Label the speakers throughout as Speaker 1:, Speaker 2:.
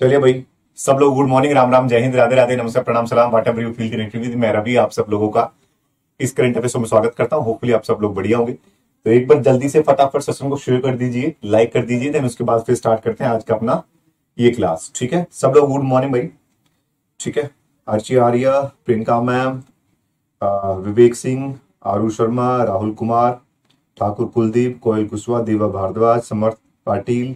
Speaker 1: चलिए भाई, सब लोग गुड मॉर्निंग राम राम, जय हिंद, राधे राधे, नमस्कार, प्रणाम, सलाम whatever you feel connected with मैं रवि, आप सब लोगों का इस करंट अफेयर्स में स्वागत करता हूँ। होपफुली आप सब लोग बढ़िया होंगे। तो एक बार जल्दी से फटाफट सेशन को शेयर कर दीजिए लाइक कर दीजिए देन उसके बाद फिर स्टार्ट करते हैं आज का अपना ये क्लास ठीक है? सब लोग गुड मॉर्निंग भाई, ठीक है? Archi Arya, Priyanka ma'am Vivek Singh, Aaru Sharma, Rahul Kumar, Thakur Kuldeep, Koyal Kushwaha, Deva Bhardwaj, Samarth Patil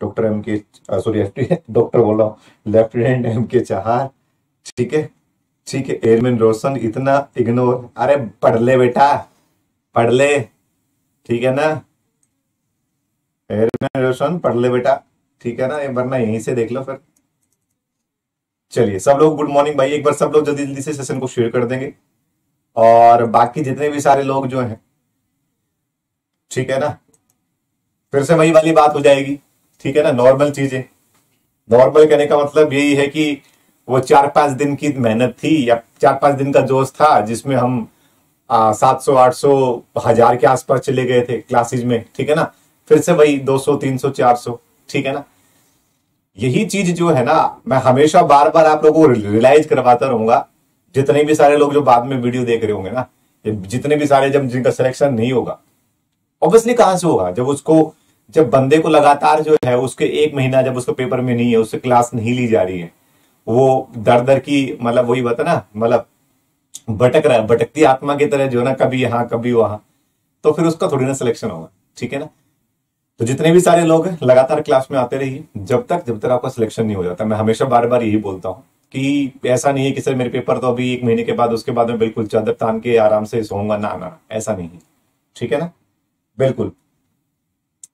Speaker 1: doctor M K sorry doctor बोल रहा हूँ, लेफ्टिनेंट एम के चाहार। ठीक है ठीक है एयरमैन रोशन इतना इग्नोर अरे पढ़ ले बेटा, पढ़ ले, ठीक है ना? एयरमैन रोशन, पढ़ ले बेटा, ठीक है ना? वरना यहीं से देख लो फिर। चलिए, सब लोग गुड मॉर्निंग भाई, एक बार सब लोग जल्दी जल्दी से सेशन को शेयर कर देंगे। और बाकी जितने भी सारे लोग जो हैं, ठीक है ना? फिर से वही वाली बात हो जाएगी। ठीक है ना नॉर्मल चीज़ें। नॉर्मल कहने का मतलब यही है कि वो चार पाँच दिन की मेहनत थी, या चार पाँच दिन का जोश था, जिसमें हम सात सौ, आठ सौ, हज़ार के आसपास चले गए थे क्लासेज में, ठीक है ना? फिर से वही दो सौ, तीन सौ, चार सौ, ठीक है ना? यही चीज़ जो है ना, मैं हमेशा बार बार आप लोगों को रियलाइज़ करवाता रहूँगा, जितने भी सारे लोग जो बाद में वीडियो देख रहे होंगे ना, जितने भी सारे जब जिनका सिलेक्शन नहीं होगा ऑब्वियसली कहाँ से होगा? जब उसको जब बंदे को लगातार जो है, उसके एक महीना जब उसको पेपर में नहीं है, उससे क्लास नहीं ली जा रही है, वो दर दर की मतलब वही बता ना मतलब भटक रहा है, भटकती आत्मा की तरह जो ना, कभी यहाँ, कभी वहाँ तो फिर उसका थोड़ी ना सिलेक्शन होगा, ठीक है ना? तो जितने भी सारे लोग हैं, लगातार क्लास में आते रहिए, जब तक जब तक आपका सिलेक्शन नहीं हो जाता, मैं हमेशा बार बार यही बोलता हूँ कि ऐसा नहीं है कि सर मेरे पेपर तो अभी एक महीने के बाद, उसके बाद में बिल्कुल चादर तान के आराम से सोऊँगा, ना ना, ऐसा नहीं ठीक है ना? बिल्कुल।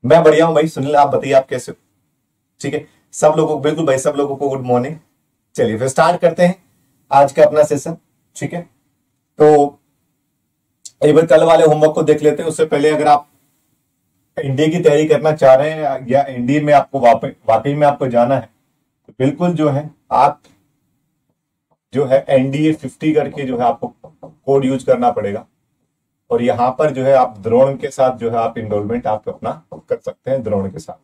Speaker 1: मैं बढ़िया हूँ भाई सुनील आप बताइए, आप कैसे हो? ठीक है? सब लोगों को बिल्कुल भाई, सब लोगों को गुड मॉर्निंग चलिए, फिर स्टार्ट करते हैं आज का अपना सेशन ठीक है? तो एक बार कल वाले होमवर्क को देख लेते हैं, उससे पहले अगर आप इंडिया की तैयारी करना चाह रहे हैं, या इंडिया में आपको वाकई में आपको जाना है तो बिल्कुल जो है, आप जो है एनडीए फिफ्टी करके जो है आपको कोड यूज़ करना पड़ेगा। और यहाँ पर जो है आप द्रोण के साथ जो है आप इनरोलमेंट आप अपना कर सकते हैं द्रोण के साथ।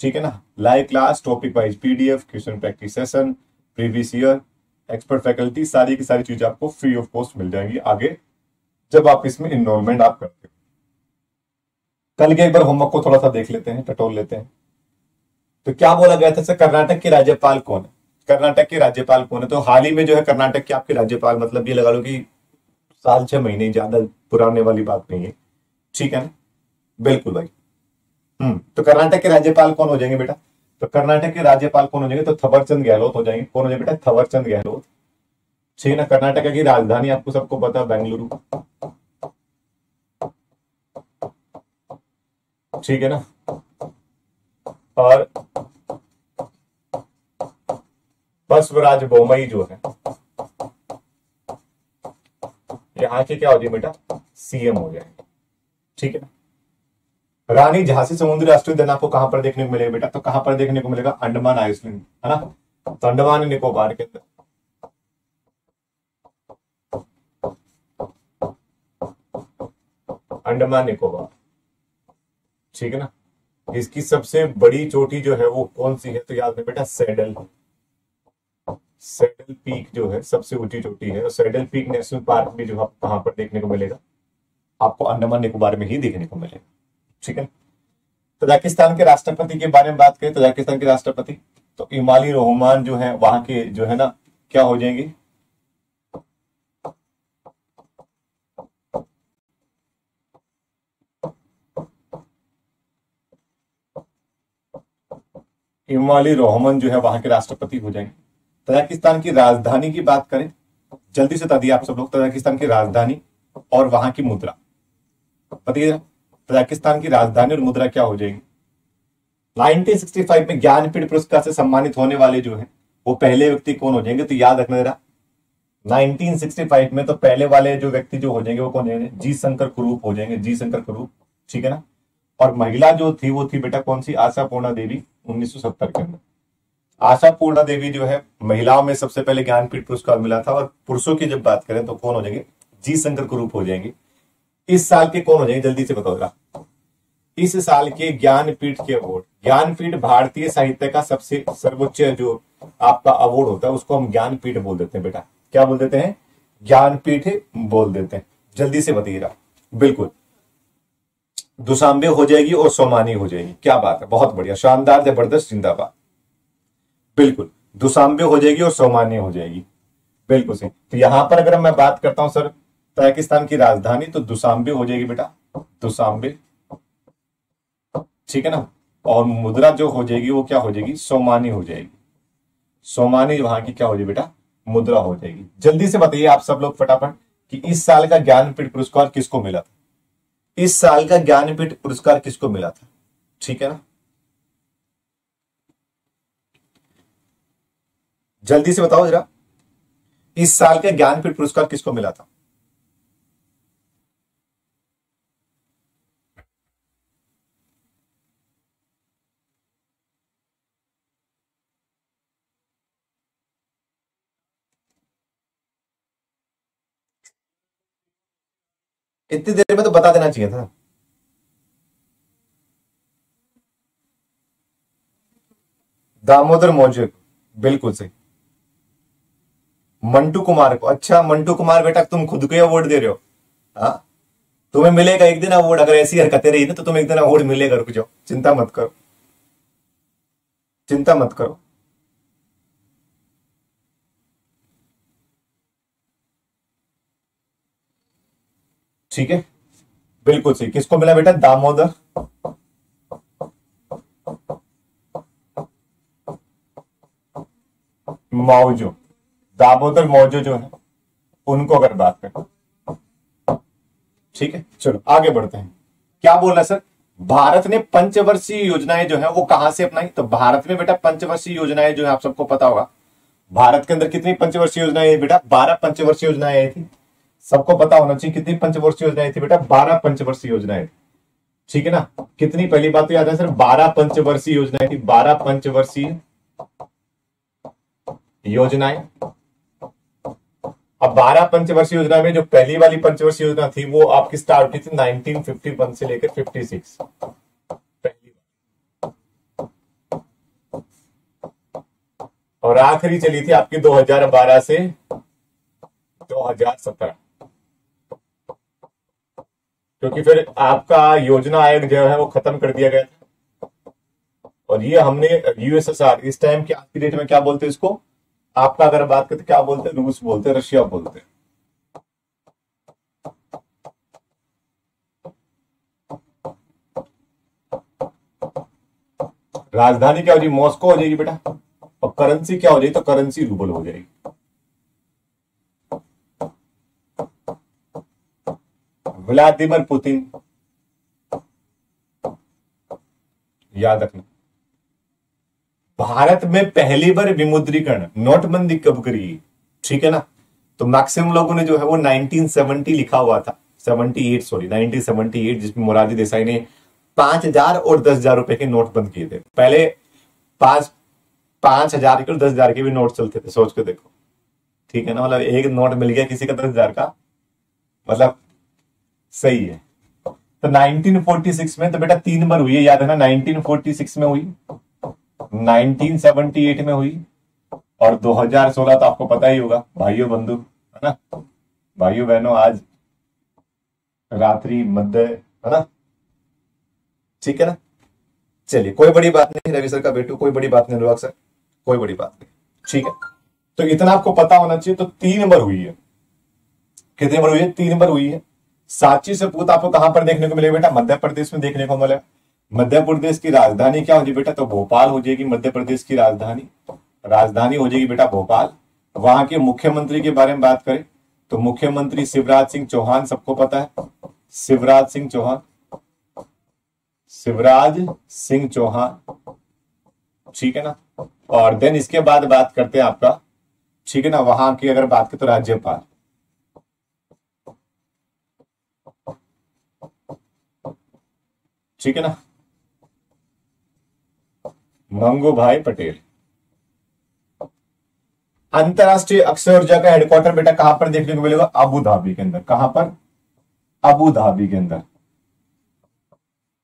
Speaker 1: ठीक है ना? Live class topic wise PDF question practice session previous year expert faculty सारी की सारी चीज़ें आपको फ्री ऑफ़ कॉस्ट मिल जाएँगी आगे जब आप इसमें इनरोलमेंट आप करते हो। कल के एक बार होमवर्क को थोड़ा सा देख लेते हैं, टटोल लेते हैं। तो क्या बोला गया था सर? कर्नाटक के राज्यपाल कौन है? कर्नाटक के राज्यपाल कौन है? तो हाल ही में जो है कर्नाटक के आपके राज्यपाल मतलब ये लगा लो कि साल छह महीने, ज़्यादा पुराने वाली बात नहीं है। ठीक है ना? बिल्कुल भाई। हम्म तो कर्नाटक के राज्यपाल कौन हो जाएँगे बेटा? तो कर्नाटक के राज्यपाल कौन हो जाएँगे? तो थवरचंद गहलोत हो जाएँगे। कौन हो जाएँगे बेटा? थवरचंद गहलोत। ठीक है ना? कर्नाटक की राजधानी आपको सबको पता, बेंगलुरु। ठीक है ना? और बसवराज बोमई जो है यहाँ के क्या हो जाए बेटा सीएम हो जाए। ठीक है? रानी झांसी समुद्री राष्ट्रीय उद्यान आपको कहाँ पर देखने को मिलेगा बेटा? तो कहाँ पर देखने को मिलेगा? अंडमान आइसलैंड, है ना? तो अंडमान निकोबार के अंदर। अंडमान निकोबार। ठीक है ना? इसकी सबसे बड़ी चोटी जो है वो कौन सी है? तो याद है बेटा, सैडल। सेडल पीक जो है, सबसे ऊँची चोटी है, और सेडल पीक नेशनल पार्क भी जो है कहाँ पर देखने को मिलेगा, आपको अंडमान निकोबार में ही देखने को मिलेगा। ठीक है? तजाकिस्तान के राष्ट्रपति के बारे में बात करें, तजाकिस्तान के राष्ट्रपति तो इमाली रोहमान जो है, वहाँ के जो है ना, क्या हो जाएँगे? इमाली रोहमन जो है, वहाँ के राष्ट्रपति हो जाएँगे। तजाकिस्तान की राजधानी की बात करें, जल्दी से बता आप सब लोग, तजाकिस्तान की राजधानी और वहाँ की मुद्रा। बताइए तजाकिस्तान की राजधानी और मुद्रा क्या हो जाएगी? 1965 में ज्ञानपीठ पुरस्कार से सम्मानित होने वाले जो है, वो पहले व्यक्ति कौन हो जाएँगे? तो याद रखना जरा 1965 में तो पहले वाले जो व्यक्ति जो हो जाएँगे, वो कौन जाएँगे? जी शंकर कुरूप हो जाएँगे जी शंकर कुरूप, ठीक है ना? और महिला जो थी, वो थी बेटा कौन सी? आशा पूर्णा देवी 1970 के अंदर। आशा पूर्णा देवी जो है, महिलाओं में सबसे पहले ज्ञानपीठ पुरस्कार मिला था और पुरुषों की जब बात करें तो कौन हो जाएँगे? जी शंकर कुरूप हो जाएँगे। इस साल के कौन हो जाएँगे? जल्दी से बताओ इस साल के ज्ञानपीठ के अवार्ड। ज्ञानपीठ भारतीय साहित्य का सबसे सर्वोच्च जो आपका अवार्ड होता है, उसको हम ज्ञानपीठ बोल देते हैं, बेटा। क्या बोल देते हैं? ज्ञानपीठ बोल देते हैं। जल्दी से बताइएगा बिल्कुल। दुसांबे हो जाएगी और सोमानी हो जाएगी। क्या बात है, बहुत बढ़िया। शानदार, ज़बरदस्त, जिंदाबाद। बिल्कुल दुसांबे हो जाएगी और सोमानी हो जाएगी। बिल्कुल सही। तो यहाँ पर अगर मैं बात करता हूँ, सर, पाकिस्तान की राजधानी तो दुसांबे हो जाएगी बेटा। दुसांबे ठीक है ना? और मुद्रा जो हो जाएगी, वो क्या हो जाएगी? सोमानी हो जाएगी। सोमानी वहाँ की क्या हो जाएगी बेटा? मुद्रा हो जाएगी। जल्दी से बताइए आप सब लोग फटाफट कि इस साल का ज्ञानपीठ पुरस्कार किसको मिला था? इस साल का ज्ञानपीठ पुरस्कार किसको मिला था? ठीक है ना? जल्दी से बताओ जरा, इस साल का ज्ञानपीठ पुरस्कार किसको मिला था? इतनी देर में तो बता देना चाहिए था। दामोदर मौजूद बिल्कुल सही। मंटू कुमार को। अच्छा मंटू कुमार बेटा, तुम खुद को अवार्ड दे रहे हो। हाँ? तुम्हें मिलेगा एक दिन अवार्ड अगर ऐसी हरकतें रही ना तो तुम्हें एक दिन अवार्ड मिलेगा, रुक जाओ। चिंता मत करो। चिंता मत करो। ठीक है? बिल्कुल सही। किसको मिला बेटा? दामोदर। मौजू दामोदर मौजू जो है। उनको अगर बात करें। ठीक है, चलो, आगे बढ़ते हैं। क्या बोल सर? भारत ने पंचवर्षीय योजनाएँ जो है, वो कहाँ से अपनाई? तो भारत में बेटा पंचवर्षीय योजनाएँ जो है, आप सबको पता होगा। भारत के अंदर कितनी पंचवर्षीय योजनाएँ बेटा? बारह पंचवर्षीय योजनाएँ आई थी। सबको पता होना चाहिए कितनी पंचवर्षीय योजनाएँ थी बेटा? बारह पंचवर्षीय योजनाएँ ठीक है ना? कितनी? पहली बात तो याद है सर, बारह पंचवर्षीय योजनाएँ थी। बारह पंचवर्षीय योजनाएँ। अब बारह पंचवर्षीय योजना में जो पहली वाली पंचवर्षीय योजना थी, वो आपकी स्टार्ट हुई थी 1951 से लेकर 56 पहली और आखिरी चली थी आपकी 2012 से 2017 क्योंकि फिर आपका योजना आयोग जो है, वो खत्म कर दिया गया था। और ये हमने, यूएसएसआर, इस टाइम की, आज की डेट में क्या बोलते हैं इसको? आपका अगर बात करते, क्या बोलते हैं? रूस बोलते हैं, रशिया बोलते हैं। राजधानी क्या हो जाएगी? मॉस्को हो जाएगी बेटा। और करेंसी क्या हो जाएगी? तो करेंसी रूबल हो जाएगी। Vladimir Putin. याद रखना। भारत में पहली बार विमुद्रीकरण नोटबंदी कब करी? ठीक है ना? तो मैक्सिमम लोगों ने जो है वो 1970 लिखा हुआ था। 78 सॉरी 1978 जिसमें मोरारजी देसाई ने पाँच हज़ार और दस हज़ार रुपए के नोट बंद किए थे। पहले पाँच पाँच हज़ार के और दस हज़ार के भी नोट चलते थे, सोच के देखो। ठीक है ना? मतलब एक नोट मिल गया किसी का दस हज़ार का। मतलब सही है। तो 1946 में तो बेटा तीन बार हुई है, याद है ना? 1946 में हुई। 1978 में हुई और 2016 तो आपको पता ही होगा, भाइयों बंधु, है ना? भाइयों बहनों, आज रात्रि मध्य, है ना? ठीक है ना? चलिए, कोई बड़ी बात नहीं, रवि सर का बेटू, कोई बड़ी बात नहीं, अनुराग सर, कोई बड़ी बात नहीं, ठीक है? तो इतना आपको पता होना चाहिए तो तीन बार हुई है। कितने बार हुई है? तीन बार हुई है। साची से पूत आपको कहाँ पर देखने को मिलेगा बेटा? मध्य प्रदेश में देखने को मिलेगा मध्य प्रदेश की राजधानी क्या हो होगी बेटा? तो भोपाल हो जाएगी मध्य प्रदेश की राजधानी। राजधानी हो जाएगी बेटा भोपाल। वहाँ के मुख्यमंत्री के बारे में बात करें तो मुख्यमंत्री शिवराज सिंह चौहान, सबको पता है? शिवराज सिंह चौहान। शिवराज सिंह चौहान। ठीक है ना? और देन इसके बाद बात करते हैं आपका। ठीक है ना? वहाँ की अगर बात करें तो राज्यपाल। ठीक है ना? मंगू भाई पटेल। अंतरराष्ट्रीय अक्षय ऊर्जा का हेडक्वार्टर बेटा कहाँ पर देखने को मिलेगा? अबू धाबी के अंदर। कहाँ पर? अबू धाबी के अंदर।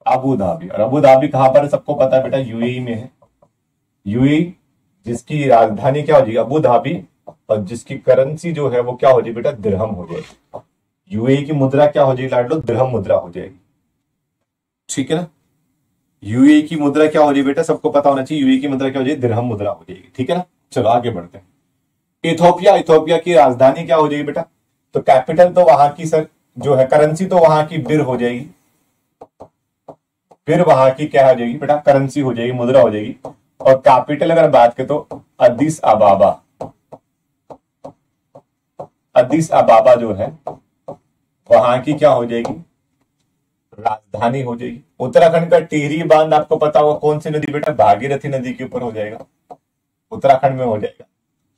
Speaker 1: Abu Dhabi. और अबू धाबी कहाँ पर सबको पता है बेटा, यूएई में है। यूएई जिसकी राजधानी क्या हो जाएगी? Abu Dhabi. और जिसकी करेंसी जो है वो क्या हो जाएगी बेटा? दिरहम हो जाएगी। यूएई की मुद्रा क्या हो जाएगी, लाडलो? दिरहम मुद्रा हो जाएगी। ठीक है ना? यूएई की मुद्रा क्या हो जाएगी बेटा? सबको पता होना चाहिए, यूए की मुद्रा क्या हो जाएगी? दिरहम मुद्रा हो जाएगी, ठीक है ना? चलो आगे बढ़ते हैं। इथोपिया इथोपिया की राजधानी क्या हो जाएगी बेटा? तो कैपिटल तो वहाँ की, सर, जो है, करेंसी तो वहाँ की बिर हो जाएगी। फिर वहाँ की क्या हो जाएगी बेटा? करेंसी हो जाएगी, मुद्रा हो जाएगी। और कैपिटल अगर बात करें तो अदिस अबाबा। अदिस अबाबा जो है, वहाँ की क्या हो जाएगी? राजधानी हो जाएगी। उत्तराखंड का टिहरी बाँध आपको पता होगा कौन सी नदी? बेटा भागीरथी नदी के ऊपर हो जाएगा। उत्तराखंड में हो जाएगा।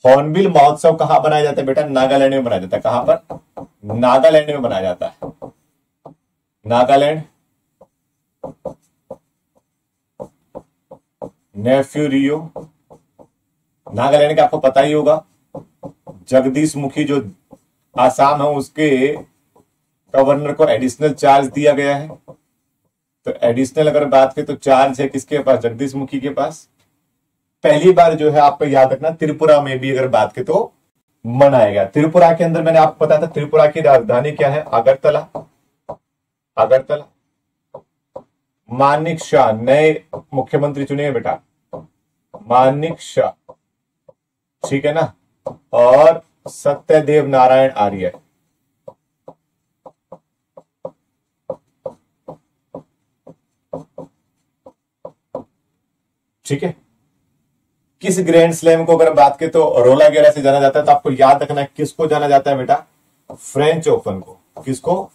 Speaker 1: हॉर्नबिल महोत्सव कहाँ बनाया जाता है बेटा? नागालैंड में बनाया जाता है। कहाँ पर? नागालैंड में बनाया जाता है। नागालैंड। नेफ्यूरियो नागालैंड का आपको पता ही होगा। जगदीश मुखी जो आसाम है, उसके गवर्नर को एडिशनल चार्ज दिया गया है। तो एडिशनल अगर बात करें तो चार्ज है किसके पास? जगदीश मुखी के पास। पहली बार जो है आपको याद रखना, त्रिपुरा में भी अगर बात करें तो मनाया गया त्रिपुरा के अंदर मैंने आपको बताया था, त्रिपुरा की राजधानी क्या है? अगरतला। अगरतला। मानिक शाह, नए मुख्यमंत्री चुने हैं बेटा। मानिक शाह। ठीक है ना? और सत्यदेव नारायण आर्य। ठीक है? किस ग्रैंड स्लैम को अगर हम बात करें तो रोला गेरा से जाना जाता है तो आपको याद रखना है किसको जाना जाता है बेटा? फ्रेंच ओपन को। किसको?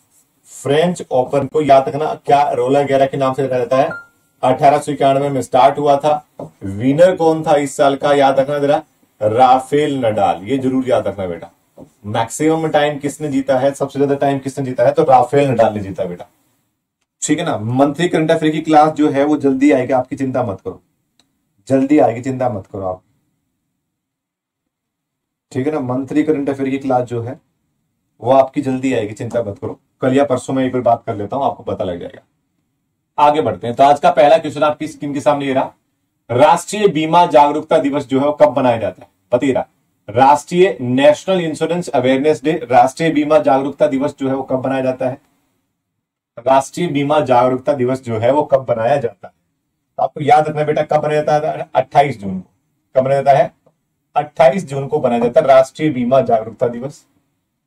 Speaker 1: फ्रेंच ओपन को याद रखना। क्या रोला गेरा के नाम से जाना जाता है? अठारह में स्टार्ट हुआ था। विनर कौन था इस साल का? याद रखना जरा। Rafael Nadal. ये ज़रूर याद रखना बेटा। मैक्सिमम टाइम किसने जीता है? सबसे ज़्यादा टाइम किसने जीता है? तो राफेल नडाल ने जीता बेटा। ठीक है ना? मंथली करंट अफेयर की क्लास जो है, वो जल्दी आएगी। आपकी चिंता मत करो। जल्दी आएगी, चिंता मत करो आप। ठीक है ना? मंथली करंट अफेयर की क्लास जो है, वो आपकी जल्दी आएगी, चिंता मत करो। कल या परसों में एक बार बात कर लेता हूँ, आपको पता लग जाएगा। आगे बढ़ते हैं। तो आज का पहला क्वेश्चन आपकी स्क्रीन के सामने ये रहा। राष्ट्रीय बीमा जागरूकता दिवस जो है, वो कब मनाया जाता है? पता ही रहा। राष्ट्रीय नेशनल इंश्योरेंस अवेयरनेस डे राष्ट्रीय बीमा जागरूकता दिवस जो है, वो कब मनाया जाता है? राष्ट्रीय बीमा जागरूकता दिवस जो है, वो कब बनाया जाता है? तो आपको याद रखना बेटा, कब बनाया जाता है? अट्ठाईस जून को। कब बनाया जाता है? अट्ठाईस जून को बनाया जाता है राष्ट्रीय बीमा जागरूकता दिवस।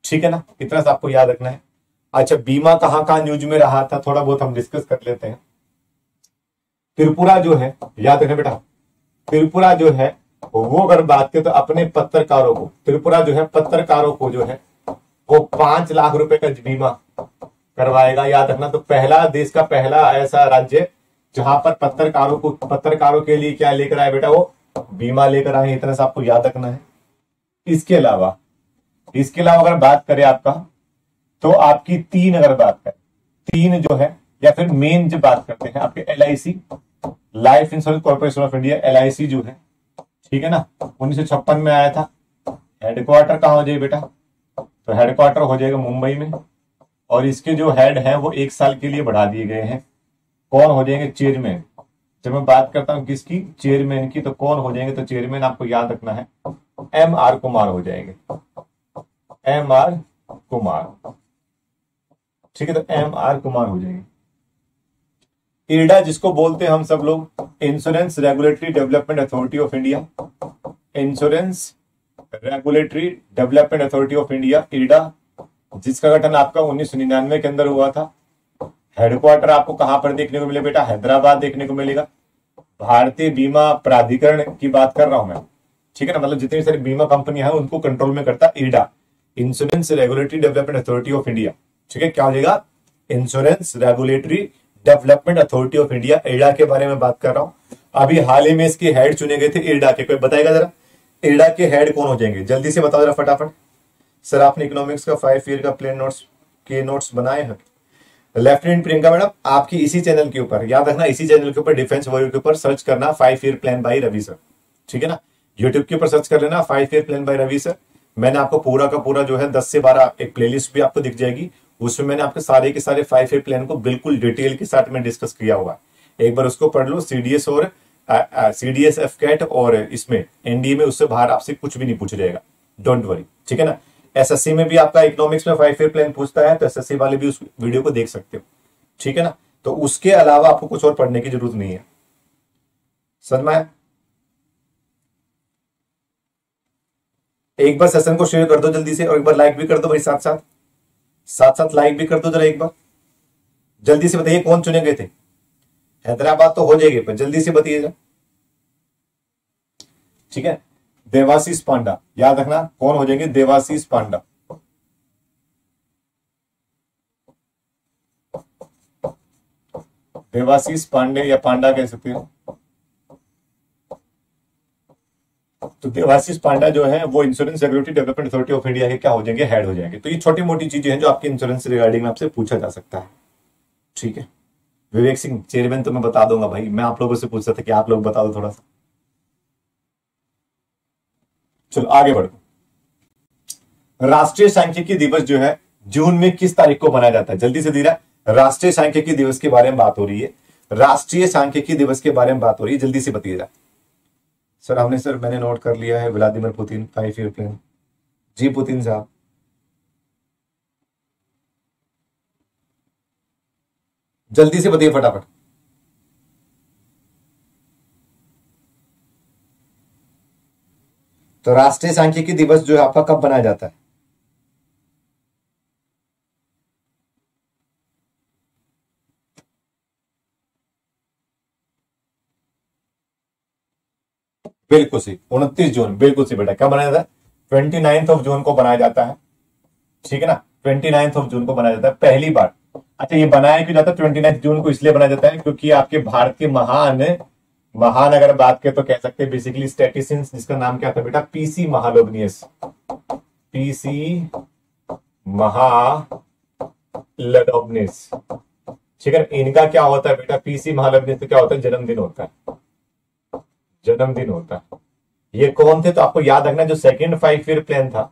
Speaker 1: ठीक है ना? इतना सा आपको याद रखना है। अच्छा बीमा कहाँ कहाँ न्यूज़ में रहा था? थोड़ा बहुत हम डिस्कस कर लेते हैं। त्रिपुरा जो है, याद रखना बेटा। त्रिपुरा जो है, वो अगर बात करें तो अपने पत्रकारों को, त्रिपुरा जो है, पत्रकारों को जो है, वो पाँच लाख रुपए का बीमा करवाएगा। याद रखना तो पहला देश का पहला ऐसा राज्य जहाँ पर पत्रकारों को पत्रकारों के लिए क्या लेकर आए बेटा वो? बीमा लेकर आए, इतना सा आपको याद रखना है। इसके अलावा इसके अलावा अगर बात करें आपका तो आपकी तीन अगर बात करें, तीन जो है, या फिर मेन जो बात करते हैं आपके LIC life insurance corporation of India LIC जो है, ठीक है ना? उन्नीस सौ छप्पन में आया था। हेडक्वार्टर कहा हो जाए बेटा? तो हेडक्वार्टर हो जाएगा मुंबई में। और इसके जो हेड हैं, वो एक साल के लिए बढ़ा दिए गए हैं। कौन हो जाएँगे चेयरमैन जब मैं बात करता हूँ किसकी? चेयरमैन की तो कौन हो जाएँगे तो चेयरमैन आपको याद रखना है। एम आर कुमार हो जाएँगे। M R Kumar. ठीक है तो एम आर कुमार हो जाएँगे। इरडा जिसको बोलते हैं हम सब लोग insurance regulatory development authority of India insurance regulatory development authority of India IRDA जिसका गठन आपका उन्नीस सौ निन्यानवे के अंदर हुआ था। हेडक्वार्टर आपको कहाँ पर देखने को मिले बेटा? हैदराबाद देखने को मिलेगा। भारतीय बीमा प्राधिकरण की बात कर रहा हूँ मैं। ठीक है ना? मतलब जितनी सारी बीमा कंपनी है, उनको कंट्रोल में करता IRDA insurance regulatory development authority of India ठीक है? क्या हो जाएगा insurance regulatory development authority of India IRDA के बारे में बात कर रहा हूँ। अभी हाल ही में इसके हेड चुने गए थे एडा के। कोई बताएगा जरा? एडा के हेड कौन हो जाएँगे? जल्दी से बताओ जरा फटाफट। सर, आपने इकोनॉमिक्स का फाइव ईयर का प्लेन नोट्स के नोट्स बनाए हैं? लेफ्टिनेंट प्रियंका मैडम, आपकी इसी चैनल के ऊपर, याद रखना इसी चैनल के ऊपर, डिफेंस वॉरियर के ऊपर सर्च करना five year plan by Ravi sir. ठीक है ना? यूट्यूब के ऊपर सर्च कर लेना five year plan by Ravi sir. मैंने आपको पूरा का पूरा जो है दस से बारह एक प्लेलिस्ट भी आपको दिख जाएगी। उसमें मैंने आपके सारे के सारे फाइव ईयर प्लान को बिल्कुल डिटेल के साथ में डिस्कस किया हुआ एक बार उसको पढ़ लो सीडीएस और सीडीएस एफ़ कैट और इसमें एनडीए में उससे बाहर आपसे कुछ भी नहीं पूछ जाएगा। डोंट वरी ठीक है ना? एसएससी में भी आपका इकोनॉमिक्स में फाइव ईयर प्लान पूछता है तो एसएससी वाले भी उस वीडियो को देख सकते हो। ठीक है ना? तो उसके अलावा आपको कुछ और पढ़ने की ज़रूरत नहीं है। समझ में एक बार सेशन को शेयर कर दो जल्दी से, और एक बार लाइक भी कर दो भाई साथ साथ साथ साथ लाइक भी कर दो जरा एक बार। जल्दी से बताइए कौन चुने गए थे? हैदराबाद तो हो जाएगी, पर जल्दी से बताइए जरा। ठीक है? देवाशीष पांडा। याद रखना, कौन हो जाएँगे देवाशीष पांडा? देवाशीष पांडे या पांडा कह सकते हो तो देवाशीष पांडा जो है, वो insurance security development authority of India के क्या हो जाएँगे? हेड हो जाएँगे। तो ये छोटी मोटी चीज़ें हैं जो आपके इंश्योरेंस रिगार्डिंग में आपसे पूछा जा सकता है। ठीक है? विवेक सिंह चेयरमैन तो मैं बता दूँगा भाई। मैं आप लोगों से पूछ रहा था कि आप लोग बता दो थोड़ा सा। चलो, आगे बढ़ो राष्ट्रीय सांख्यिकी दिवस जो है, जून में किस तारीख को मनाया जाता है? जल्दी से धीरा। राष्ट्रीय सांख्यिकी दिवस के बारे में बात हो रही है। राष्ट्रीय सांख्यिकी दिवस के बारे में बात हो रही है। जल्दी से बताइएगा। सर, हमने सर, मैंने नोट कर लिया है। Vladimir Putin, five year plan जी पुतिन साहब। जल्दी से बताइए फटाफट। तो राष्ट्रीय सांख्यिकी दिवस जो है, आपका कब बनाया जाता है? बिल्कुल सी उनतीस जून, बिल्कुल सी बेटा, क्या बनाया जाता है? ट्वेंटी नाइन्थ ऑफ़ जून को बनाया जाता है, ठीक है ना? ट्वेंटी नाइन्थ ऑफ़ जून को बनाया जाता है, पहली बार। अच्छा ये बनाया क्यों जाता है? ट्वेंटी नाइन्थ जून को इसलिए बनाया जाता है क्योंकि आपके भारत के महान महान अगर बात करें तो कह सकते हैं बेसिकली स्टेटिसिंस जिसका नाम क्या था बेटा? पीसी महालोबनियस पीसी महालोबनियस ठीक है, इनका क्या होता है बेटा? पीसी महालोबनियस तो क्या होता है? जन्मदिन होता है। जन्मदिन होता है। ये कौन थे तो आपको याद रखना, जो सेकंड फाइव ईयर प्लान था।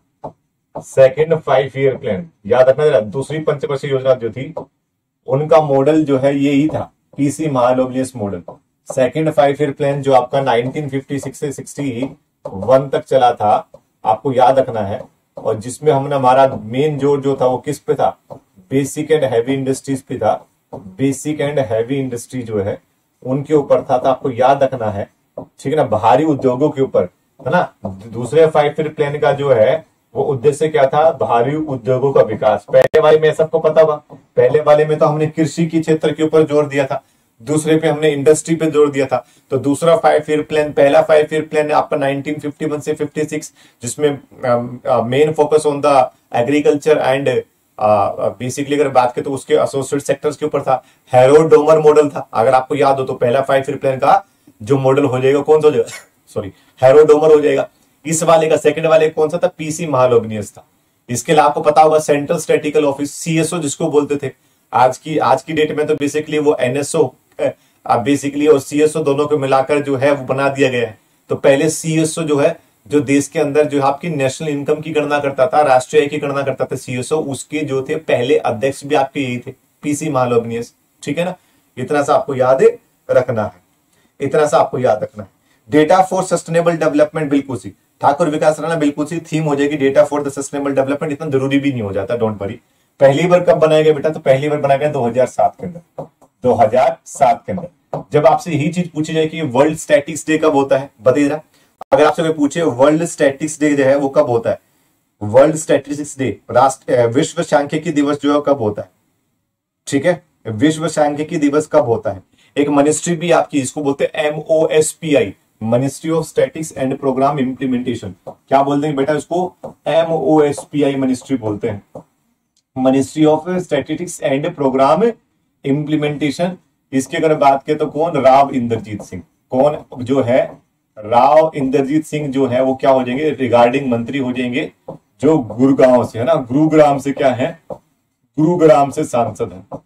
Speaker 1: सेकंड फाइव ईयर प्लान याद रखना जरा, दूसरी पंचवर्षीय योजना जो थी, उनका मॉडल जो है, ये ही था। PC Mahalanobis model second five year plan जो आपका 1956 से 61 तक चला था, आपको याद रखना है। और जिसमें हमने हमारा मेन ज़ोर जो था वो किस पे था? बेसिक एंड हैवी इंडस्ट्रीज़ पे था। बेसिक एंड हैवी इंडस्ट्री जो है, उनके ऊपर था तो आपको याद रखना है। ठीक है ना? बाहरी उद्योगों के ऊपर, है ना? दूसरे फाइव ईयर प्लान का जो है, वो उद्देश्य क्या था? बाहरी उद्योगों का विकास। पहले वाले में सबको पता हुआ पहले वाले में तो हमने कृषि के क्षेत्र के ऊपर ज़ोर दिया था। दूसरे पे हमने इंडस्ट्री पे ज़ोर दिया था। तो दूसरा फाइव ईयर प्लान पहला फाइव ईयर प्लान आपका 1951 से 56 जिसमें main focus on the agriculture and basically अगर बात करें तो उसके एसोसिएट सेक्टर्स के ऊपर था। हेरो डोमर मॉडल था। अगर आपको याद हो तो पहला फाइव ईयर प्लान का जो मॉडल हो जाएगा कौन सा सॉरी हेरोडोमर हो जाएगा। इस वाले का सेकंड वाले कौन सा था? पीसी महालोगनियस था। इसके लिए आपको पता होगा सेंट्रल स्टेटिकल ऑफ़िस सीएसओ जिसको बोलते थे। आज की आज की डेट में तो बेसिकली वो एनएसओ बेसिकली और सीएसओ दोनों को मिलाकर जो है वो बना दिया गया है। तो पहले सीएसओ जो है, जो देश के अंदर जो आपकी नेशनल इनकम की गणना करता था, राष्ट्रीय की गणना करता था सीएसओ उसके जो थे पहले अध्यक्ष भी आपके यही थे पीसी महालोगनियस ठीक है ना? इतना सा आपको याद रखना है। इतना सा आपको याद रखना है। डेटा फॉर सस्टेनेबल डेवलपमेंट बिल्कुल सी ठाकुर विकास राणा, बिल्कुल सी थीम हो जाएगी data for the sustainable development इतना ज़रूरी भी नहीं हो जाता डोंट वरी पहली बार कब बनाया गया बेटा? तो पहली बार बनाया गया 2007 के अंदर। 2007 के अंदर जब आपसे यही चीज़ पूछी जाए कि वर्ल्ड स्टैटिक्स डे कब होता है, बताइए जरा। अगर आपसे कोई पूछे वर्ल्ड स्टैटिक्स डे जो है वो कब होता है? वर्ल्ड स्टैटिस्टिक्स डे राष्ट्र विश्व सांख्यिकी दिवस जो है कब होता है? ठीक है? विश्व सांख्यिकी दिवस कब होता है? एक मिनिस्ट्री भी आपकी, इसको बोलते हैं M O S P I ministry of statics and programme implementation क्या बोलते हैं बेटा इसको? M O S P I ministry बोलते हैं। Ministry of statistics and programme implementation इसकी अगर बात करें तो कौन? राव इंद्रजीत सिंह। कौन जो है? राव इंद्रजीत सिंह जो है, वो क्या हो जाएँगे? रिगार्डिंग मंत्री हो जाएँगे, जो गुरुगांव से, है ना? गुरुग्राम से क्या है? गुरुग्राम से सांसद है।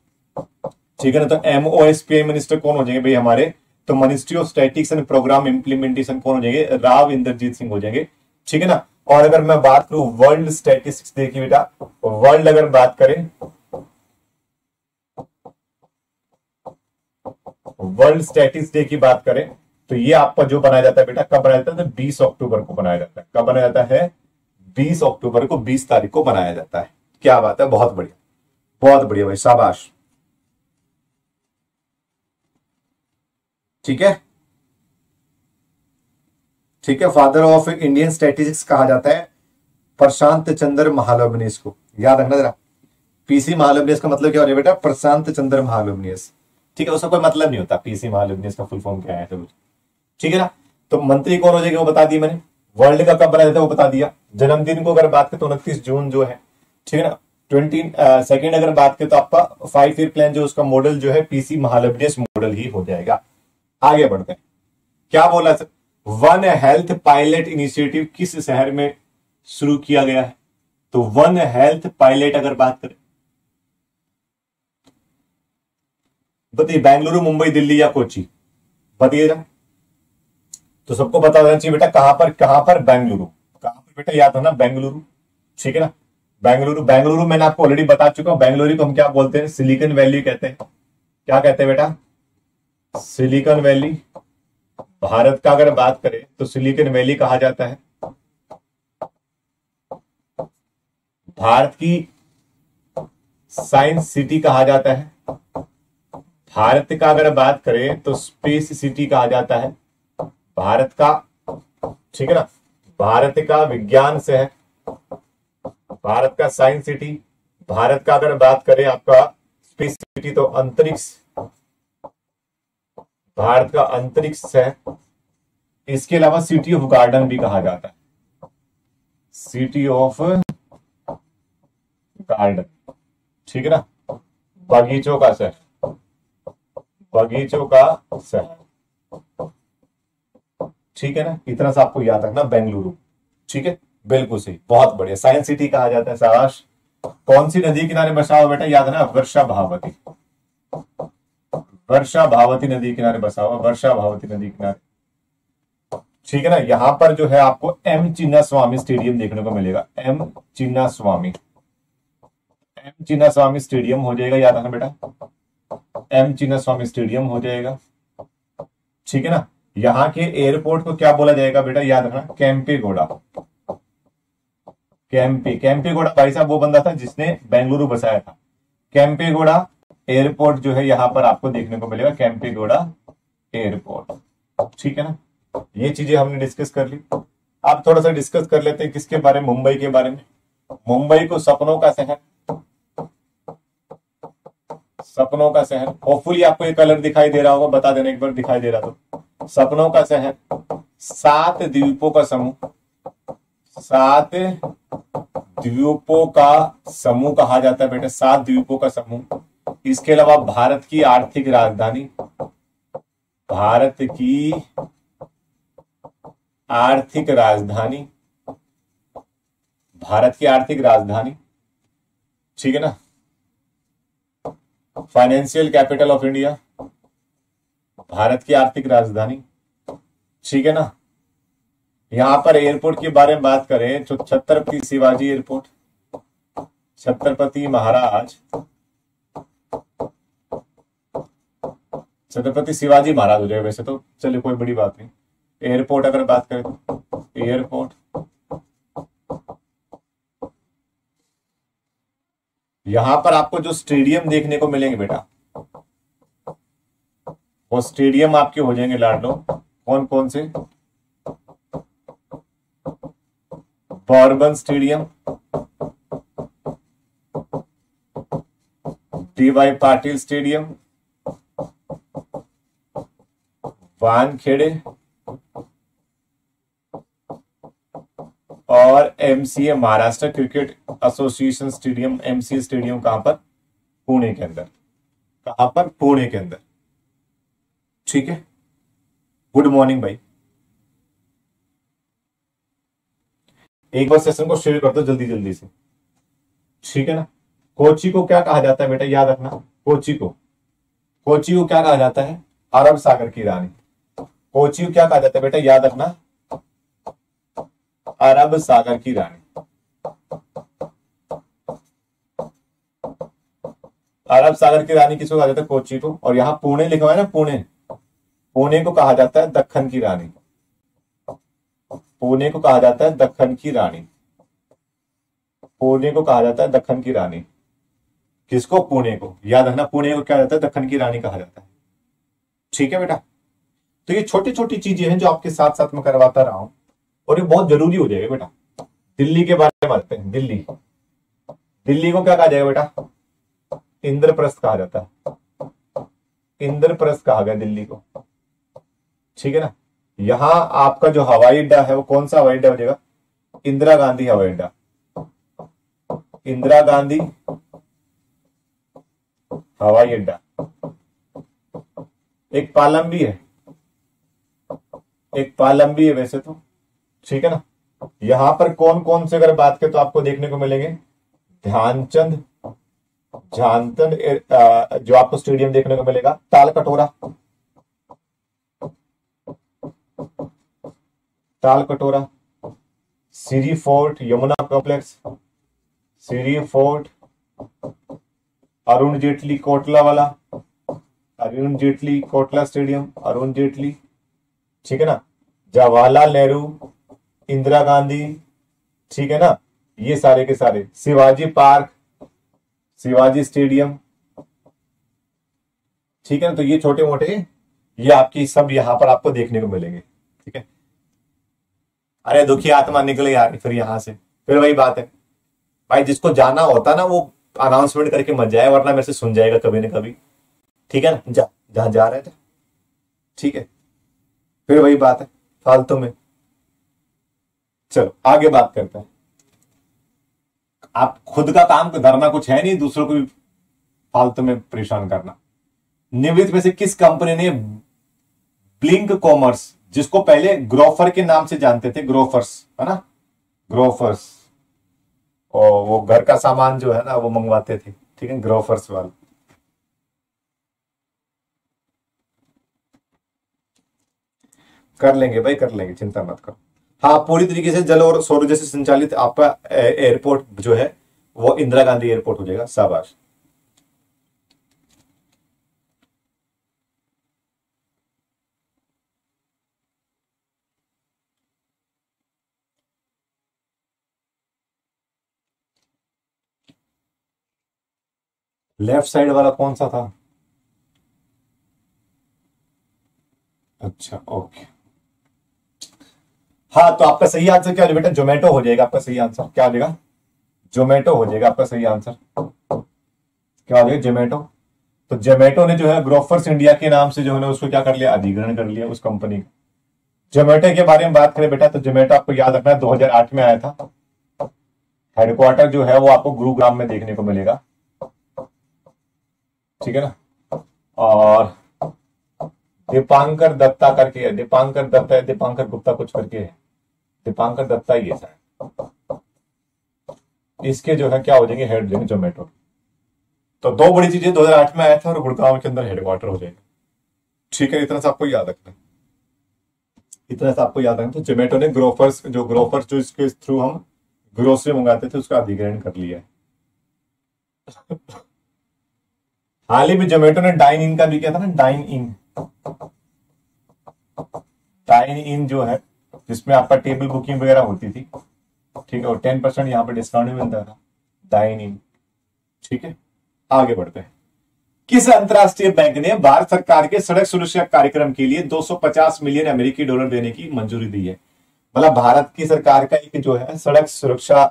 Speaker 1: ठीक है ना? तो एमओएसपीआई मिनिस्टर कौन हो जाएँगे भाई हमारे? तो ministry of statics and programme implementation कौन हो जाएँगे? राव इंद्रजीत सिंह हो जाएँगे। ठीक है ना? और अगर मैं बात करूँ वर्ल्ड स्टैटिस्टिक्स देखिए बेटा वर्ल्ड अगर बात करें वर्ल्ड स्टैटिक्स डे की बात करें तो ये आपका जो बनाया जाता है बेटा, कब बनाया जाता है? बीस अक्टूबर को बनाया जाता है। कब बनाया जाता है? बीस अक्टूबर को, बीस तारीख को बनाया जाता है। क्या बात है? बहुत बढ़िया। बहुत बढ़िया भाई, शाबाश। ठीक है? ठीक है फादर ऑफ़ इंडियन स्टैटिस्टिक्स कहा जाता है, प्रशांत चंद्र महालवनीस को। याद रखना जरा। पीसी महालवनीस का मतलब क्या हो रहा है बेटा? प्रशांत चंद्र महालवनीस ठीक है, उसका कोई मतलब नहीं होता। पीसी महालवनीस का फुल फॉर्म क्या है तो ठीक है ना? तो मंत्री कौन हो जाएगा वो बता दिया मैंने। वर्ल्ड कप कब बनाया जाता है, वो बता दिया। जन्मदिन को अगर बात करें तो उनतीस जून जो है, ठीक है ना? ट्वेंटी सेकेंड अगर बात करें तो आपका फाइव ईयर प्लान जो उसका मॉडल जो है पीसी महालवनीस मॉडल ही हो जाएगा। आगे बढ़ते हैं। क्या बोला sir? One health pilot initiative किस शहर में शुरू किया गया है? तो वन हेल्थ पायलट अगर बात करें बताइए बेंगलुरु, मुंबई, दिल्ली या कोची? बताइए जरा। तो सबको बता देना चाहिए बेटा, कहाँ पर कहाँ पर बेंगलुरु? कहाँ पर बेटा, याद है ना बेंगलुरु। ठीक है ना? बेंगलुरु बेंगलुरु मैंने आपको ऑलरेडी बता चुका हूँ। बेंगलुरु को हम क्या बोलते हैं? सिलिकन वैली कहते हैं। क्या कहते हैं बेटा? सिलिकन वैली भारत का अगर बात करें तो सिलिकन वैली कहा जाता है। भारत की साइंस सिटी कहा जाता है। भारत का अगर बात करें तो स्पेस सिटी कहा जाता है। भारत का, ठीक है ना? भारत का विज्ञान शहर भारत का साइंस सिटी भारत का अगर बात करें आपका स्पेस सिटी तो अंतरिक्ष, भारत का अंतरिक्ष है। इसके अलावा सिटी ऑफ़ गार्डन भी कहा जाता है। सिटी ऑफ़ गार्डन ठीक है ना? बगीचों का शहर बगीचों का शहर ठीक है ना? इतना सा आपको याद रखना, बेंगलुरु। ठीक है? बिल्कुल सही। बहुत बढ़िया। साइंस सिटी कहा जाता है साराश कौन सी नदी किनारे बसा हुआ बेटा? याद है ना वर्षा भावती वर्षा भावती नदी किनारे बसा हुआ वर्षा भावती नदी किनारे। ठीक है ना? यहाँ पर जो है आपको एम चिन्ना स्वामी स्टेडियम देखने को मिलेगा। M Chinnaswamy M Chinnaswamy stadium हो जाएगा, याद रखना बेटा। एम चिन्ना स्वामी स्टेडियम हो जाएगा। ठीक है ना? यहाँ के एयरपोर्ट को क्या बोला जाएगा बेटा? याद रखना कैंपे गोड़ा कैंपे कैंपे गोड़ा भाई साहब, वो बंदा था जिसने बेंगलुरु बसाया था। कैंपे गोड़ा एयरपोर्ट जो है यहाँ पर आपको देखने को मिलेगा कैंपेगोड़ा एयरपोर्ट ठीक है ना? ये चीज़ें हमने डिस्कस कर ली। अब थोड़ा सा डिस्कस कर लेते हैं किसके बारे में, मुंबई के बारे में। मुंबई को सपनों का शहर सपनों का शहर होपफुली आपको ये कलर दिखाई दे रहा होगा, बता देना, एक बार दिखाई दे रहा तो। सपनों का शहर सात द्वीपों का समूह। सात द्वीपों का समूह कहा जाता है बेटा, सात द्वीपों का समूह। इसके अलावा भारत की आर्थिक राजधानी, भारत की आर्थिक राजधानी, भारत की आर्थिक राजधानी। ठीक है ना? Financial capital of India Bharat की आर्थिक राजधानी। ठीक है ना? यहाँ पर एयरपोर्ट के बारे में बात करें तो छत्रपति शिवाजी एयरपोर्ट छत्रपति महाराज, छत्रपति शिवाजी महाराज हो जाए वैसे तो। चलिए कोई बड़ी बात नहीं। एयरपोर्ट अगर बात करें तो। एयरपोर्ट यहाँ पर आपको जो स्टेडियम देखने को मिलेंगे बेटा, वो स्टेडियम आपके हो जाएँगे लाडलो। कौन कौन से? Brabourne stadium. DY Patil stadium. Wankhede. और MCA Maharashtra cricket association stadium MCA stadium कहाँ पर? पुणे के अंदर। कहाँ पर? पुणे के अंदर। ठीक है? गुड मॉर्निंग भाई। एक बार सेशन को शेयर कर दो जल्दी जल्दी से। ठीक है ना? कोची को क्या कहा जाता है बेटा? याद रखना। कोची को। कोची को क्या कहा जाता है? अरब सागर की रानी। कोची को क्या कहा जाता है बेटा? याद रखना। अरब सागर की रानी। अरब सागर की रानी किसको कहा जाता है? कोची को। और यहाँ पुणे लिखा हुआ है ना, पुणे। पुणे को कहा जाता है दखन की रानी। पुणे को कहा जाता है दखन की रानी। पुणे को कहा जाता है दखन की रानी। किसको? पुणे को। याद रखना, पुणे को क्या जाता है? दखन की रानी कहा जाता है। ठीक है बेटा? तो ये छोटी छोटी चीज़ें हैं जो आपके साथ साथ में करवाता रहा हूँ। और ये बहुत ज़रूरी हो जाएगा बेटा। दिल्ली के बारे में बात हैं दिल्ली। दिल्ली को क्या कहा जाएगा बेटा? इंद्रप्रस्थ कहा जाता है। इंद्रप्रस्थ कहा गया दिल्ली को। ठीक है ना? यहाँ आपका जो हवाई अड्डा है, वो कौन सा हवाई अड्डा हो जाएगा? इंदिरा गांधी हवाई अड्डा। इंदिरा गांधी हवाई अड्डा। एक पालम भी है। एक पालम भी है वैसे तो। ठीक है ना? यहाँ पर कौन कौन से अगर बात करें तो आपको देखने को मिलेंगे। ध्यानचंद ध्यानचंद जो आपको स्टेडियम देखने को मिलेगा Talkatora Talkatora Siri Fort, Yamuna complex, Siri Fort, Arun Jaitley Kotla वाला, अरुण जेटली कोटला स्टेडियम, अरुण जेटली, ठीक है ना? जवाहरलाल नेहरू इंदिरा गांधी, ठीक है ना? ये सारे के सारे। शिवाजी पार्क, शिवाजी स्टेडियम, ठीक है ना? तो ये छोटे मोटे ये आपकी सब यहाँ पर आपको देखने को मिलेंगे, ठीक है? अरे दुखी आत्मा निकले यार, फिर यहाँ से। फिर वही बात है। भाई, जिसको जाना होता ना, वो अनाउंसमेंट करके मत जाए, वरना मेरे से सुन जाएगा कभी ना कभी। ठीक है ना? जा, जहाँ जा रहे थे। ठीक है। फिर वही बात है, फालतू में। चलो, आगे बात करते हैं। आप खुद का काम धरना कुछ है नहीं, दूसरों को भी फालतू में परेशान करना। निवृत्त में से किस कंपनी ने ब्लिंक कॉमर्स, जिसको पहले ग्रोफर के नाम से जानते थे, ग्रोफर्स, है ना? ग्रोफर्स। और वो घर का सामान जो है ना, वो मंगवाते थे, ठीक है? ग्रोफर्स वाले। कर लेंगे भाई, कर लेंगे, चिंता मत करो। हाँ पूरी तरीके से जल और सौर ऊर्जा से संचालित आपका एयरपोर्ट जो है, वो इंदिरा गांधी एयरपोर्ट हो जाएगा शाबाश लेफ़्ट साइड वाला कौन सा था? अच्छा ओके हाँ तो आपका सही आंसर क्या हो बेटा? जोमेटो हो जाएगा आपका सही आंसर क्या हो जाएगा जोमेटो हो जाएगा आपका सही आंसर क्या हो जाएगा जोमेटो तो जोमेटो ने जो है ग्रोफर्स इंडिया के नाम से जो है उसको क्या कर लिया? अधिग्रहण कर लिया उस कंपनी का। जोमेटो के बारे में बात करें बेटा तो जोमेटो आपको याद रखना है 2008 में आया था। हेडक्वार्टर जो है वो आपको गुरुग्राम में देखने को मिलेगा। ठीक है ना? और दीपांकर दत्ता करके, दीपांकर दत्ता है, दीपांकर गुप्ता कुछ करके है। दीपांकर दत्ता है सर इसके जो है, क्या हो जाएँगे हेड देंगे जोमेटो तो दो बड़ी चीज़ें 2008 में आया था और गुड़गांव के अंदर हेडक्वार्टर हो जाएगा। ठीक है, इतना सा आपको याद रखना। इतना सा आपको याद रखना। तो जोमेटो ने ग्रोफर्स जो ग्रोफर्स जो इसके थ्रू हम ग्रोसरी मंगाते थे, उसका अधिग्रहण कर लिया है। हाल ही में जोमेटो ने डाइन इन का भी किया था ना डाइन इन डाइन इन जो है जिसमें आपका टेबल बुकिंग वगैरह होती थी। ठीक है, और टेन परसेंट यहाँ पर डिस्काउंट भी मिलता था। इन ठीक है, आगे बढ़ते हैं। किस अंतरराष्ट्रीय बैंक ने भारत सरकार के सड़क सुरक्षा कार्यक्रम के लिए 250 मिलियन अमेरिकी डॉलर देने की मंजूरी दी है? मतलब भारत की सरकार का एक जो है, सड़क सुरक्षा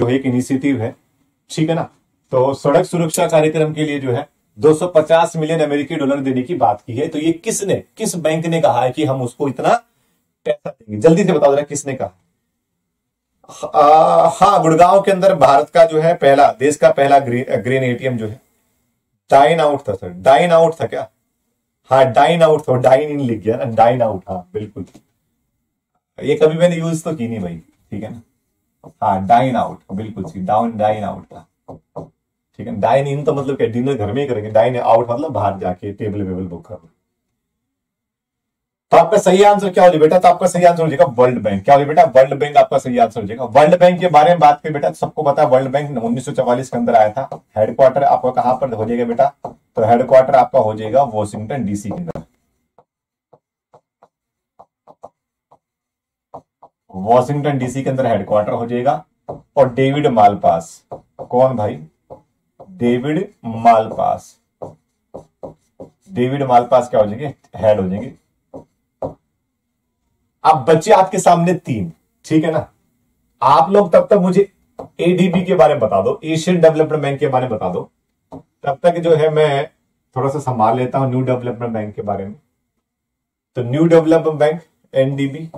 Speaker 1: जो एक इनिशिएटिव है। ठीक है ना? तो सड़क सुरक्षा कार्यक्रम के लिए जो है 250 मिलियन अमेरिकी डॉलर देने की बात की है। तो ये किसने, किस बैंक ने कहा है कि हम उसको इतना पैसा देंगे। जल्दी से बताओ जरा किसने कहा? हाँ गुड़गांव के अंदर भारत का जो है पहला, देश का पहला ग्रीन ग्रीन एटीएम जो है। डाइन आउट था सर डाइन आउट था क्या? हाँ डाइन आउट था डाइन इन लिख गया ना डाइन आउट हाँ बिल्कुल। ये कभी मैंने यूज़ तो की नहीं भाई, ठीक है ना? हाँ डाइन आउट बिल्कुल डाउन डाइन आउट था। ठीक है डाइन इन तो मतलब क्या डिनर घर में ही करेंगे डाइन आउट मतलब बाहर जाके टेबल वेबल बुक कर तो आपका सही आंसर क्या हो जाए बेटा? तो आपका सही आंसर हो जाएगा वर्ल्ड बैंक क्या हो बेटा? वर्ल्ड बैंक आपका सही आंसर हो जाएगा। वर्ल्ड बैंक के बारे में बात करें बेटा तो सबको पता वर्ल्ड बैंक उन्नीस के अंदर आया था। हेडक्वार्टर आपका कहाँ पर हो जाएगा बेटा? तो हेडक्वार्टर आपका हो जाएगा वॉशिंगटन डीसी के अंदर। वॉशिंगटन डीसी के अंदर हेडक्वार्टर हो जाएगा। और डेविड मालपास कौन भाई? डेविड मालपास डेविड मालपास क्या हो जाएँगे? हेड हो जाएँगे। अब बच्चे आपके सामने तीन, ठीक है ना? आप लोग तब तक मुझे एडीबी के बारे में बता दो एशियन डेवलपमेंट बैंक के बारे में बता दो। तब तक जो है मैं थोड़ा सा संभाल लेता हूँ न्यू डेवलपमेंट बैंक के बारे में। तो न्यू डेवलपमेंट बैंक एनडीबी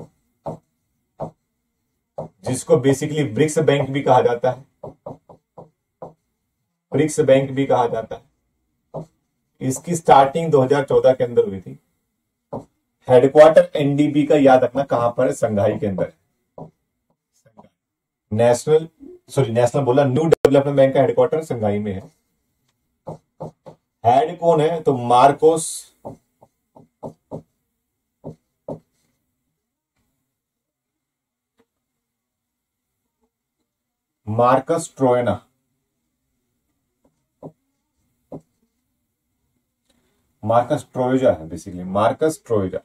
Speaker 1: जिसको बेसिकली ब्रिक्स बैंक भी कहा जाता है। ब्रिक्स बैंक भी कहा जाता है। इसकी स्टार्टिंग 2014 के अंदर हुई थी। हेडक्वार्टर एनडीबी का याद रखना कहाँ पर है? संघाई के अंदर। नेशनल सॉरी नेशनल बोला न्यू डेवलपमेंट बैंक का हेडक्वार्टर संघाई में है। हेड कौन है? तो Marcos Marcus Troyjo. Marcus Troyjo है basically Marcus Troyjo.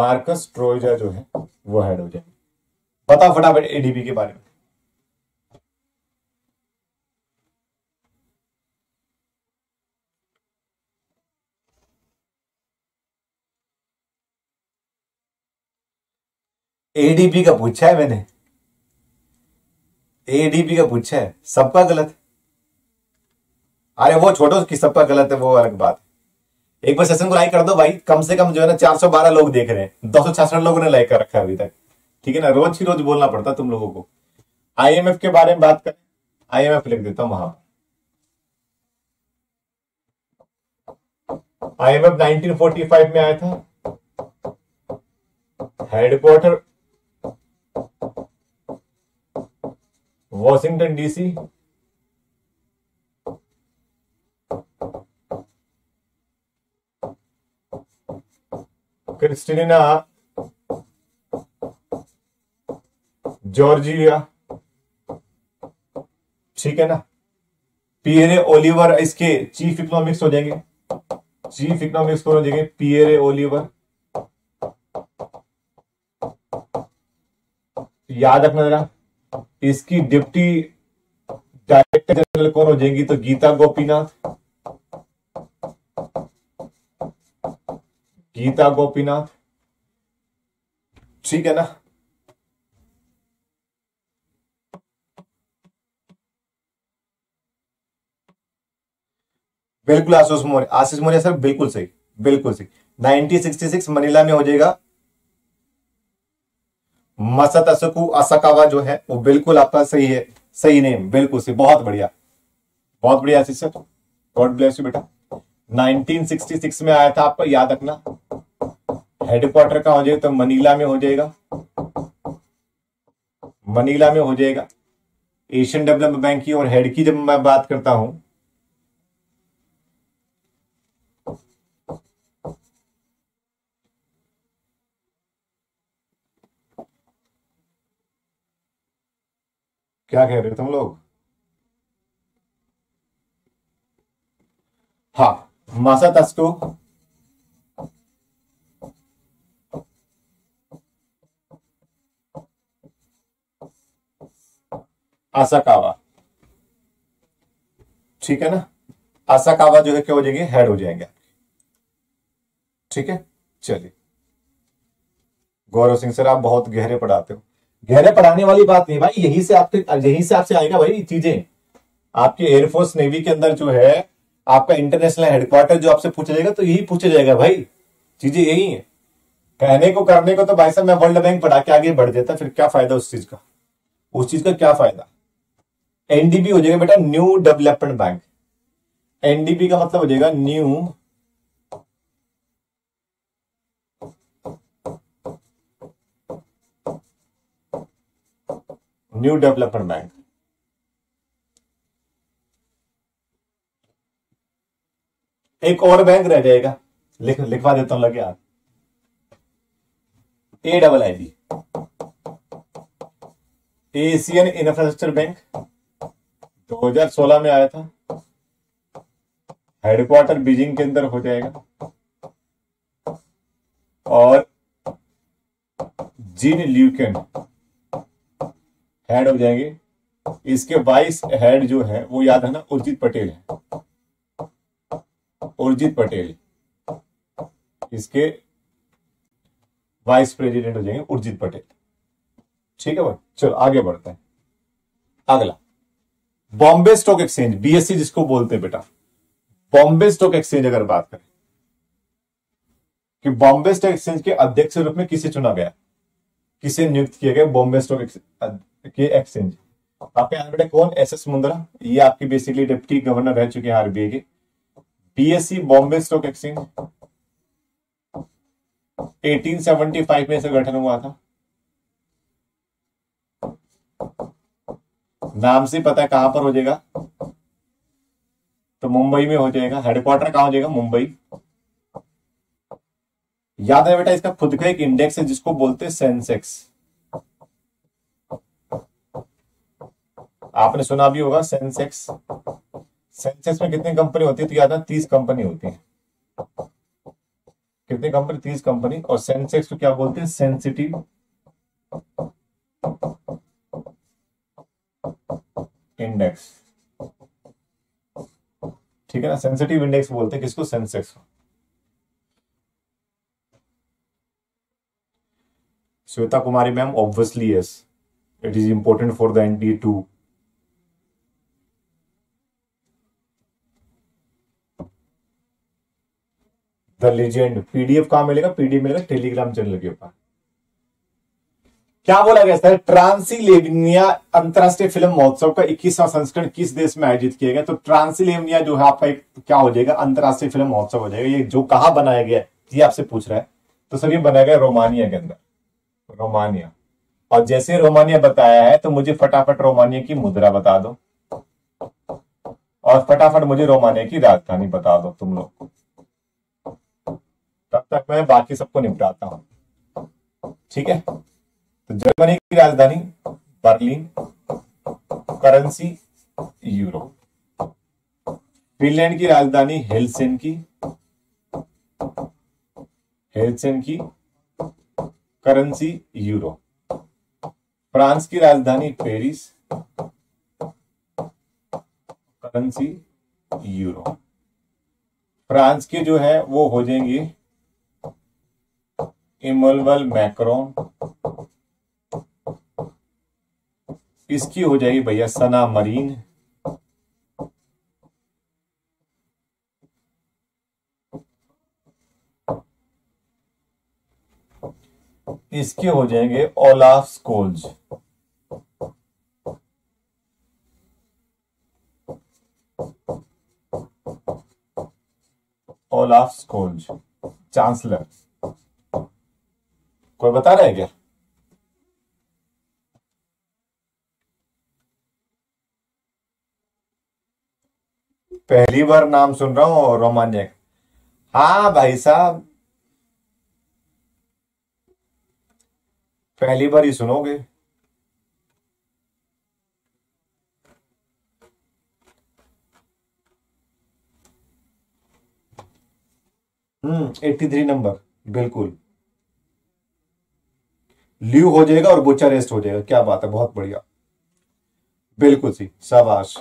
Speaker 1: Marcus Troyjo जो है, वो हेड हो जाएँगे। बताओ फटाफट एडीबी के बारे में। एडीपी का पूछा है मैंने। एडीपी का पूछा है, सबका गलत है। अरे वो छोटो कि सबका गलत है, वो अलग बात एक बार सेशन को लाइक कर दो भाई, कम से कम जो है ना 412 लोग देख रहे हैं। दो सौ छियासठ लोगों ने लाइक कर रखा है अभी तक। ठीक है ना? रोज ही रोज बोलना पड़ता तुम लोगों को। आईएमएफ के बारे में बात करें आईएमएफ लिख देता हूँ वहाँ। आईएमएफ 1945 में आया था। Headquarter Washington DC Kristalina Georgieva, ठीक है ना? पियरे ओलिवर इसके चीफ इकोनॉमिक्स हो जाएँगे। चीफ इकोनॉमिक्स कौन हो जाएँगे? Pierre Olivier. याद रखना जरा, इसकी डिप्टी डायरेक्टर जनरल कौन हो जाएँगी? तो गीता गोपीनाथ गीता गोपीनाथ। ठीक है ना? बिल्कुल आशीष मौर्य आशीष मौर्य सर, बिल्कुल सही बिल्कुल सही। 1966 मनीला में हो जाएगा। मसत असकु असकावा जो है, वो बिल्कुल आपका सही है, सही नेम बिल्कुल सही, बहुत बढ़िया। बहुत बढ़िया Ashish sir. God bless you बेटा। 1966 में आया था, आपको याद रखना। हेडक्वार्टर का हो जाएगा? तो मनीला में हो जाएगा। मनीला में हो जाएगा। एशियन डेवलपमेंट बैंक की और हेड की जब मैं बात करता हूँ, क्या कह रहे हो तुम लोग? हाँ। मासा तस्को आसाकावा ठीक है ना? आसाकावा जो है, क्या हो जाएँगे? हेड हो जाएँगे। ठीक है? चलिए। गौरव सिंह सर, आप बहुत गहरे पढ़ाते हो। गहरे पढ़ाने वाली बात नहीं, भाई, यही से आपके, यही से आपसे आएगा भाई चीज़ें। आपके एयरफोर्स नेवी के अंदर जो है आपका इंटरनेशनल हेडक्वार्टर जो आपसे पूछा जाएगा तो यही पूछा जाएगा, भाई, चीज़ें यही है। कहने को करने को तो भाई साहब मैं वर्ल्ड बैंक पढ़ा के आगे बढ़ देता फिर क्या फ़ायदा उस चीज़ का? उस चीज़ का क्या फ़ायदा? एनडीबी हो जाएगा बेटा न्यू डेवलपमेंट बैंक एनडीबी का मतलब हो जाएगा न्यू न्यू डेवलपमेंट बैंक एक और बैंक रह जाएगा। लिख, लिखवा देता हूँ लगे आप A double I B Asian Infrastructure Bank 2016 में आया था। हेडक्वार्टर बीजिंग के अंदर हो जाएगा। और जीन ल्यूकन हेड हो जाएँगे। इसके वाइस हेड जो है, वो याद है ना उर्जित पटेल है। उर्जित पटेल इसके वाइस प्रेसिडेंट हो जाएँगे उर्जित पटेल ठीक है भाई? चलो, आगे बढ़ते हैं। अगला। बॉम्बे स्टॉक एक्सचेंज बीएससी जिसको बोलते हैं बेटा। बॉम्बे स्टॉक एक्सचेंज अगर बात करें, कि बॉम्बे स्टॉक एक्सचेंज के अध्यक्ष रूप में किसे चुना गया? किसे नियुक्त किया गया बॉम्बे स्टॉक के एक्सचेंज आपके यहाँ बेटा कौन? एस एस मुंद्रा ये आपकी बेसिकली डिप्टी गवर्नर रह चुके हैं आरबीआई के। बीएससी बॉम्बे स्टॉक एक्सचेंज 1875 में से गठन हुआ था। नाम से पता है कहाँ पर हो जाएगा? तो मुंबई में हो जाएगा। हेडक्वार्टर कहाँ हो जाएगा? मुंबई। याद है बेटा, इसका खुद का एक इंडेक्स है जिसको बोलते हैं सेंसेक्स आपने सुना भी होगा सेंसेक्स सेंसेक्स में कितनी कंपनी होती है तो याद है, तीस कंपनी होती है। कितनी कंपनी तीस कंपनी और सेंसेक्स को क्या बोलते हैं? सेंसिटिव इंडेक्स ठीक है ना? सेंसिटिव इंडेक्स बोलते हैं किसको? Sensex Shweta Kumari ma'am obviously yes it is important for the end to the legend. PDF कहाँ मिलेगा? पीडीएफ मिलेगा टेलीग्राम चैनल के ऊपर। क्या बोला गया सर? ट्रांसिलेवनिया अंतरराष्ट्रीय फ़िल्म महोत्सव का इक्कीसवां संस्करण किस देश में आयोजित किया गया? तो ट्रांसिलेवनिया जो है, आपका एक क्या हो जाएगा? अंतरराष्ट्रीय फ़िल्म महोत्सव हो जाएगा। ये जो कहा बनाया गया ये आपसे पूछ रहा है। तो सर, ये बनाया गया रोमानिया के अंदर। रोमानिया। और जैसे रोमानिया बताया है तो मुझे फटाफट रोमानिया की मुद्रा बता दो। और फटाफट मुझे रोमानिया की राजधानी बता दो तुम लोग। तब तक मैं बाकी सबको निपटाता हूँ। ठीक है? तो जर्मनी की राजधानी बर्लिन, करेंसी, यूरो। फिनलैंड की राजधानी Helsinki Helsinki, currency, euro. France की राजधानी पेरिस, करेंसी, यूरो। फ्रांस के जो है, वो हो जाएँगे इमोलवल मैक्रोन। इसकी हो जाएगी भैया सना मरीन इसके हो जाएँगे Olaf Scholz Olaf Scholz chancellor. कोई बता रहा है क्या? पहली बार नाम सुन रहा हूँ रोमानियक हाँ भाई साहब। पहली बार ही सुनोगे। हम्म एट्टी थ्री नंबर बिल्कुल। ल्यू हो जाएगा और बुचा रेस्ट हो जाएगा। क्या बात है, बहुत बढ़िया। बिल्कुल सी शाबाश।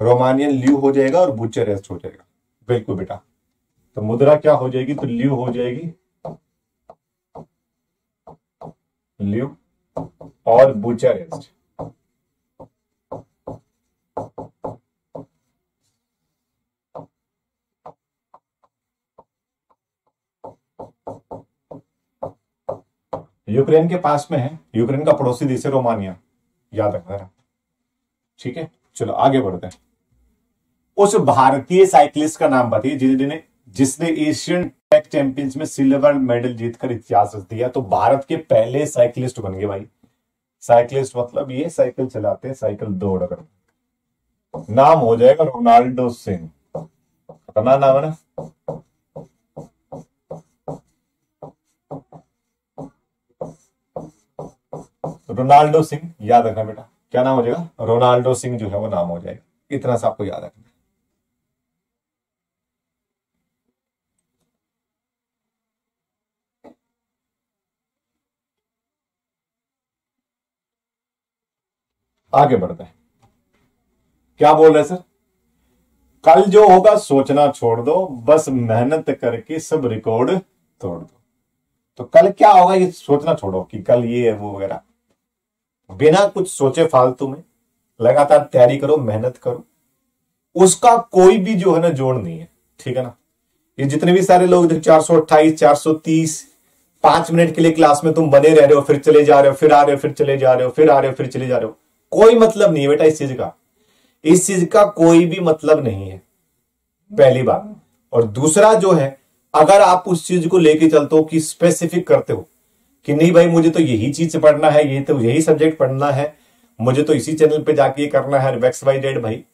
Speaker 1: रोमानियन ल्यू हो जाएगा और बुच्चा रेस्ट हो जाएगा। बिल्कुल बेटा। तो मुद्रा क्या हो जाएगी? तो ल्यू हो जाएगी। ल्यू और बुचर यूक्रेन के पास में है। यूक्रेन का पड़ोसी देश है रोमानिया। याद रखना ठीक है? चलो, आगे बढ़ते हैं। उस भारतीय साइकिलिस्ट का नाम बताइए जिन्होंने जिसने एशियन ट्रैक चैंपियंस में सिल्वर मेडल जीतकर इतिहास रच दिया। तो भारत के पहले साइकिलिस्ट बन गए भाई। साइकिलिस्ट मतलब ये, साइकिल चलाते हैं, साइकिल दौड़ कर। नाम हो जाएगा रोनाल्डो सिंह। खतरनाक नाम है ना? तो रोनाल्डो सिंह, याद रखना बेटा, क्या नाम हो जाएगा? रोनाल्डो सिंह जो है वो नाम हो जाएगा। इतना सा आपको याद रखना आगे बढ़ते हैं। क्या बोल रहे सर? कल जो होगा, सोचना छोड़ दो, बस मेहनत करके सब रिकॉर्ड तोड़ दो। तो कल क्या होगा, ये सोचना छोड़ो कि कल ये है, वो वगैरह। बिना कुछ सोचे फालतू में लगातार तैयारी करो, मेहनत करो। उसका कोई भी जो है ना, जोड़ नहीं है। ठीक है ना? ये जितने भी सारे लोग चार सौ अट्ठाईस, चार सौ तीस, पाँच मिनट के लिए क्लास में तुम बने रह रहे हो, फिर चले जा रहे हो, फिर आ रहे हो, फिर चले जा रहे हो, फिर आ रहे हो, फिर चले जा रहे हो। कोई मतलब नहीं है बेटा इस चीज़ का। इस चीज़ का कोई भी मतलब नहीं है। पहली बात। और दूसरा जो है, अगर आप उस चीज़ को लेके चलते हो कि स्पेसिफिक करते हो कि नहीं भाई, मुझे तो यही चीज़ पढ़ना है, ये तो यही सब्जेक्ट पढ़ना है। मुझे तो इसी चैनल पे जाके करना है वेक्स वाई डेड भाई।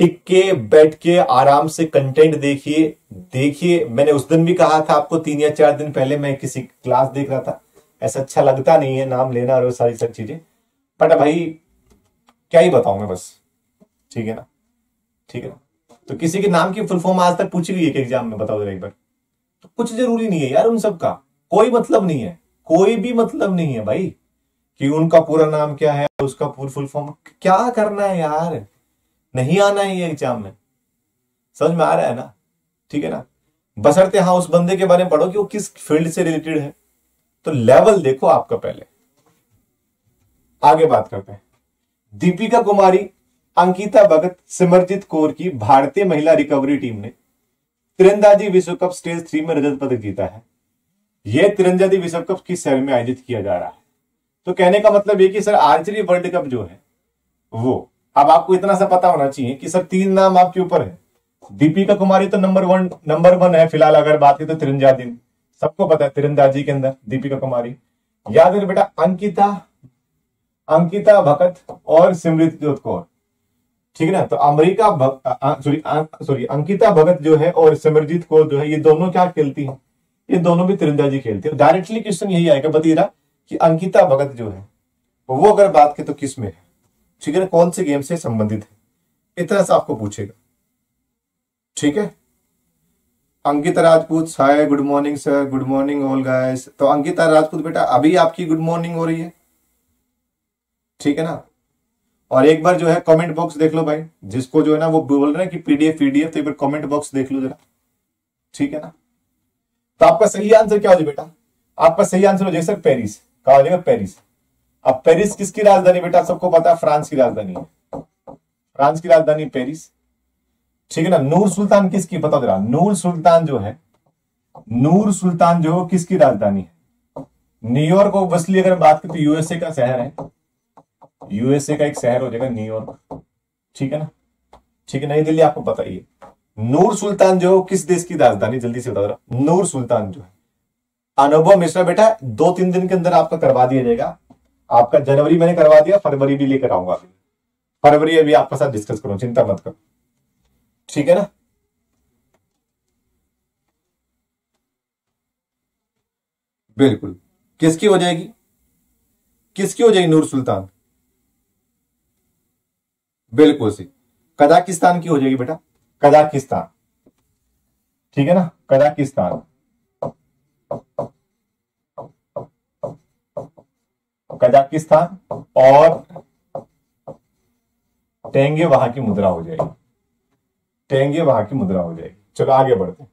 Speaker 1: टिक के बैठ के आराम से कंटेंट देखिए। देखिए, मैंने उस दिन भी कहा था आपको, तीन या चार दिन पहले मैं किसी क्लास देख रहा था। ऐसा अच्छा लगता नहीं है, नाम लेना और सारी सारी चीज़ें। बट भाई, क्या ही बताऊँ मैं बस। ठीक है ना? ठीक है ना? तो किसी के नाम की फुल फॉर्म आज तक पूछी गई है एग्ज़ाम में, बताओ एक बार। तो कुछ ज़रूरी नहीं है यार उन सब का। कोई मतलब नहीं है। कोई भी मतलब नहीं है भाई कि उनका पूरा नाम क्या है, उसका फुल फुल फॉर्म। क्या करना है यार? नहीं आना है ये एग्ज़ाम में। समझ में आ रहा है ना? ठीक है ना? बसरते हाँ उस बंदे के बारे में पढ़ो कि वो किस फ़ील्ड से रिलेटेड है। तो लेवल देखो आपका पहले। आगे बात करते हैं। दीपिका कुमारी, अंकिता भगत, सिमरजीत कौर की भारतीय महिला रिकवरी टीम ने तिरंदाजी विश्व कप स्टेज थ्री में रजत पदक जीता है। यह तिरंदाजी विश्व कप किस शहर में आयोजित किया जा रहा है? तो कहने का मतलब ये कि सर आर्चरी वर्ल्ड कप जो है, वो, अब आपको इतना सा पता होना चाहिए कि सर, तीन नाम आपके ऊपर है। दीपिका कुमारी तो नंबर वन नंबर वन है, फ़िलहाल अगर बात की तो तिरंदाजी सबको पता है तिरंदाजी के अंदर, दीपिका कुमारी। याद है बेटा, अंकिता अंकिता भगत और सिमृत कौर। ठीक है ना? तो America sorry sorry Ankita Bhagat जो है और सिमरजीत कौर जो है, ये दोनों क्या खेलती हैं? ये दोनों भी तिरंदाजी खेलते हैं। डायरेक्टली क्वेश्चन यही आएगा बतीरा कि अंकिता भगत जो है, वो अगर बात करें तो किसमें है? ठीक है ना? कौन से गेम से संबंधित है? इतना सा आपको पूछेगा। ठीक है? Ankita Rajput hi good morning sir good morning all guys तो अंकिता राजपूत बेटा, अभी आपकी गुड मॉर्निंग हो रही है। ठीक है ना? और एक बार जो है कमेंट बॉक्स देख लो भाई। जिसको जो है ना, वो बोल रहे हैं कि पीडीएफ पीडीएफ तो एक बार कमेंट बॉक्स देख लो जरा। ठीक है ना? तो आपका सही आंसर क्या हो जाए बेटा? आपका सही आंसर हो जाए सर पेरिस। कहा हो जाएगा पेरिस? अब पेरिस किसकी राजधानी बेटा? सबको पता है, फ्रांस की राजधानी है। फ्रांस की राजधानी पेरिस। ठीक है ना? नूर सुल्तान किसकी? पता जरा। नूर सुल्तान जो है, नूर सुल्तान जो किसकी राजधानी है? न्यूयॉर्क ऑब्वियसली अगर बात करें तो यूएसए का शहर है। यूएसए का एक शहर हो जाएगा न्यूयॉर्क ठीक है ना? ठीक है, नई दिल्ली आपको पता ही है। नूर सुल्तान जो किस देश की राजधानी? जल्दी से बता रहा नूर सुल्तान जो है। अनुभव मिश्रा बेटा, दो तीन दिन के अंदर आपका करवा दिया जाएगा। आपका जनवरी मैंने करवा दिया, फरवरी भी लेकर आऊँगा फरवरी अभी आपके साथ डिस्कस करूँ, चिंता मत करो। ठीक है ना? बिल्कुल। किसकी हो जाएगी? किसकी हो जाएगी नूर सुल्तान? बिल्कुल सी कजाकिस्तान की हो जाएगी बेटा। कजाकिस्तान। ठीक है ना? कजाकिस्तान। कजाकिस्तान और टेंगे वहाँ की मुद्रा हो जाएगी। टेंगे वहाँ की मुद्रा हो जाएगी। चलो आगे बढ़ते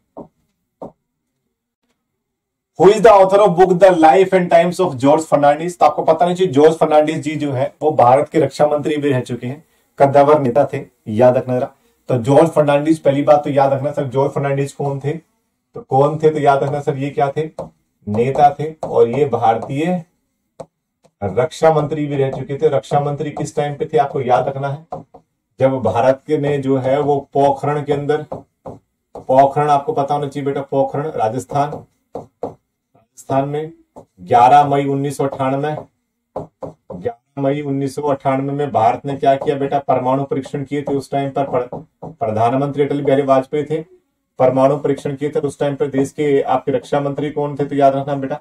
Speaker 1: who. Is the author of book the life and times of George Fernandes तो आपको पता नहीं चाहिए जॉर्ज फर्नांडिस जी जो है, वो भारत के रक्षा मंत्री भी रह चुके हैं। कद्दावर नेता थे, याद रखना जरा। तो जॉर्ज फर्नांडिस, पहली बात तो याद रखना सर, जॉर्ज फर्नांडिस कौन थे? तो कौन थे तो याद रखना सर, ये क्या थे? नेता थे और ये भारतीय रक्षा मंत्री भी रह चुके थे। रक्षा मंत्री किस टाइम पे थे, आपको याद रखना है? जब भारत के ने जो है वो पोखरण के अंदर, पोखरण आपको पता होना चाहिए बेटा, पोखरण राजस्थान। राजस्थान में 11 मई उन्नीस सौ अठानवे मई उन्नीस सौ अठानवे में भारत ने क्या किया बेटा? परमाणु परीक्षण किए थे उस टाइम पर। प्रधानमंत्री अटल बिहारी वाजपेयी थे। परमाणु परीक्षण किए थे उस टाइम पर। देश के आपके रक्षा मंत्री कौन थे तो याद रखना बेटा।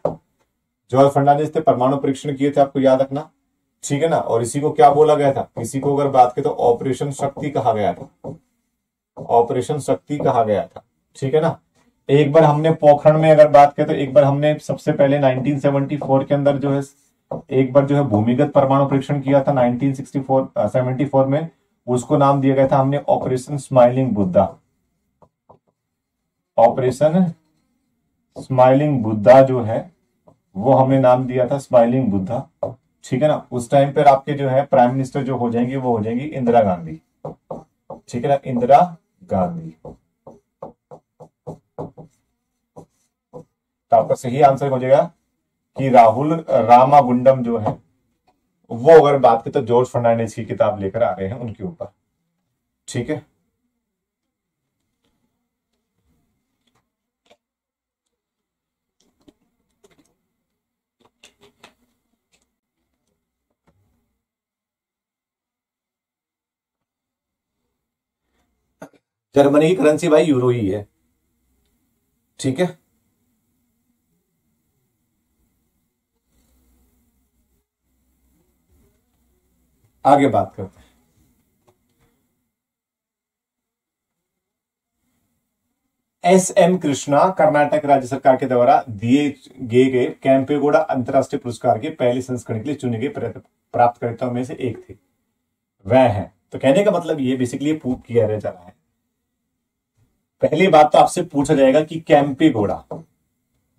Speaker 1: जॉर्ज फर्नांडिस थे, परमाणु परीक्षण किए थे, आपको याद रखना। ठीक है ना? और इसी को क्या बोला गया था? इसी को अगर बात करें तो ऑपरेशन शक्ति कहा गया था। ऑपरेशन शक्ति कहा गया था। ठीक है ना? एक बार हमने पोखरण में अगर बात करें तो एक बार हमने सबसे पहले 1974 के अंदर जो है एक बार जो है भूमिगत परमाणु परीक्षण किया था 1964 74 में। उसको नाम दिया गया था हमने operation smiling Buddha. Operation smiling Buddha जो है, वो हमने नाम दिया था स्माइलिंग बुद्धा। ठीक है ना? उस टाइम पर आपके जो है प्राइम मिनिस्टर जो हो जाएँगे, वो हो जाएँगी इंदिरा गांधी। ठीक है ना? इंदिरा गांधी। तो आपका सही आंसर हो जाएगा कि राहुल रामागुंडम जो है, वो अगर बात करें तो जॉर्ज फर्नांडिस की किताब लेकर आ रहे हैं उनके ऊपर। ठीक है? जर्मनी की करेंसी भाई यूरो ही है। ठीक है? आगे बात करते हैं। एस एम कृष्णा, कर्नाटक राज्य सरकार के द्वारा दिए गए गए कैंपेगोड़ा अंतरराष्ट्रीय पुरस्कार के पहले संस्करण के लिए चुने गए प्राप्तकर्ताओं में से एक थे। वह है। तो कहने का मतलब ये बेसिकली पूछ किया जा रहा है। पहली बात तो आपसे पूछा जाएगा कि कैंपेगोड़ा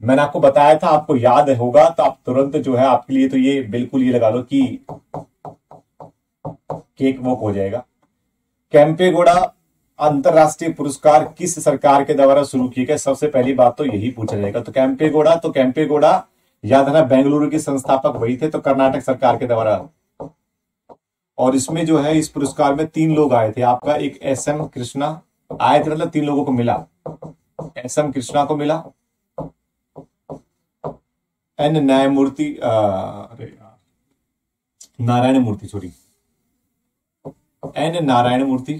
Speaker 1: मैंने आपको बताया था, आपको याद होगा तो आप तुरंत जो है आपके लिए तो ये बिल्कुल ये लगा लो कि केक वॉक हो जाएगा। कैंपेगोड़ा अंतरराष्ट्रीय पुरस्कार किस सरकार के द्वारा शुरू किए गए? सबसे पहली बात तो यही पूछा जाएगा। तो कैंपेगोड़ा तो कैंपेगोड़ा याद है ना बेंगलुरु के संस्थापक वही थे तो कर्नाटक सरकार के द्वारा। और इसमें जो है, इस पुरस्कार में तीन लोग आए थे। आपका एक एस एम कृष्णा आए थे मतलब तीन लोगों को मिला। एस एम कृष्णा को मिला। एन न्यायमूर्ति नारायण मूर्ति सॉरी एन नारायण मूर्ति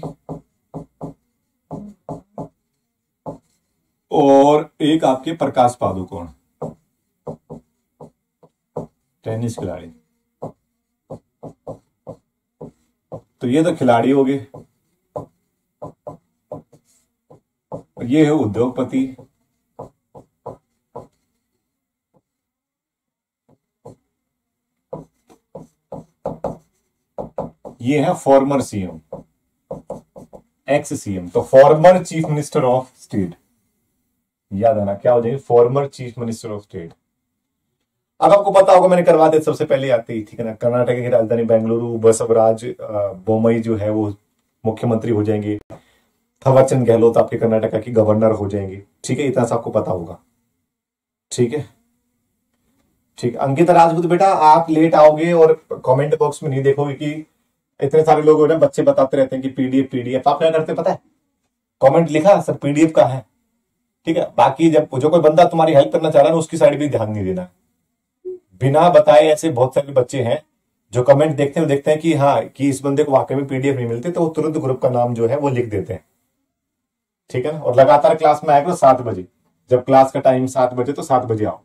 Speaker 1: और एक आपके प्रकाश पादुकोण टेनिस खिलाड़ी। तो ये तो खिलाड़ी हो गए। ये है उद्योगपति। ये है फॉर्मर सीएम एक्स सीएम तो former chief minister of state याद है ना क्या हो जाएगी? Former chief minister of state अब आपको पता होगा, मैंने करवा दिया, सबसे पहले आती है ना? कर्नाटक की राजधानी बेंगलुरु, बसवराज बोमई जो है, वो मुख्यमंत्री हो जाएँगे। थवरचंद गहलोत आपके कर्नाटक की गवर्नर हो जाएँगे। ठीक है, इतना सा आपको पता होगा। ठीक है? ठीक, अंकिता राजपूत, बेटा, आप लेट आओगे और कमेंट बॉक्स में नहीं देखोगे कि इतने सारे लोग ना बच्चे बताते रहते हैं कि पीडीएफ पीडीएफ आप क्या करते पता है कमेंट लिखा सर पीडीएफ का है? ठीक है, बाकी जब जो कोई बंदा तुम्हारी हेल्प करना चाह रहा है उसकी साइड भी ध्यान नहीं देना। बिना बताए ऐसे बहुत सारे बच्चे हैं, जो कमेंट देखते हैं देखते हैं कि हाँ कि इस बंदे को वाकई में पीडीएफ नहीं मिलते तो वो तुरंत ग्रुप का नाम जो है, वो लिख देते हैं। ठीक है ना? और लगातार क्लास में आएगा सात बजे। जब क्लास का टाइम सात बजे तो सात बजे आओ।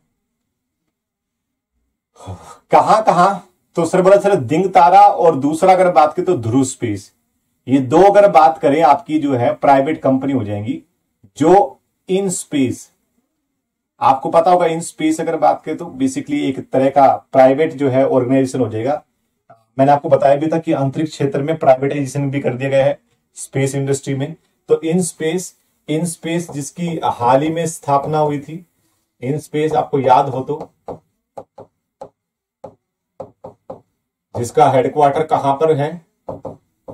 Speaker 1: कहा, कहाँ? तो सर बोला सर दिंग तारा और दूसरा अगर बात करें तो ध्रुव स्पेस। ये दो अगर बात करें, आपकी जो है, प्राइवेट कंपनी हो जाएँगी, जो इन स्पेस, आपको पता होगा, इन स्पेस अगर बात करें तो बेसिकली एक तरह का प्राइवेट जो है ऑर्गेनाइजेशन हो जाएगा। मैंने आपको बताया भी था कि अंतरिक्ष क्षेत्र में प्राइवेटाइजेशन भी कर दिया गया है स्पेस इंडस्ट्री में। तो इन स्पेस इन स्पेस जिसकी हाल ही में स्थापना हुई थी, इन स्पेस आपको याद हो तो जिसका हेडक्वार्टर कहाँ पर है?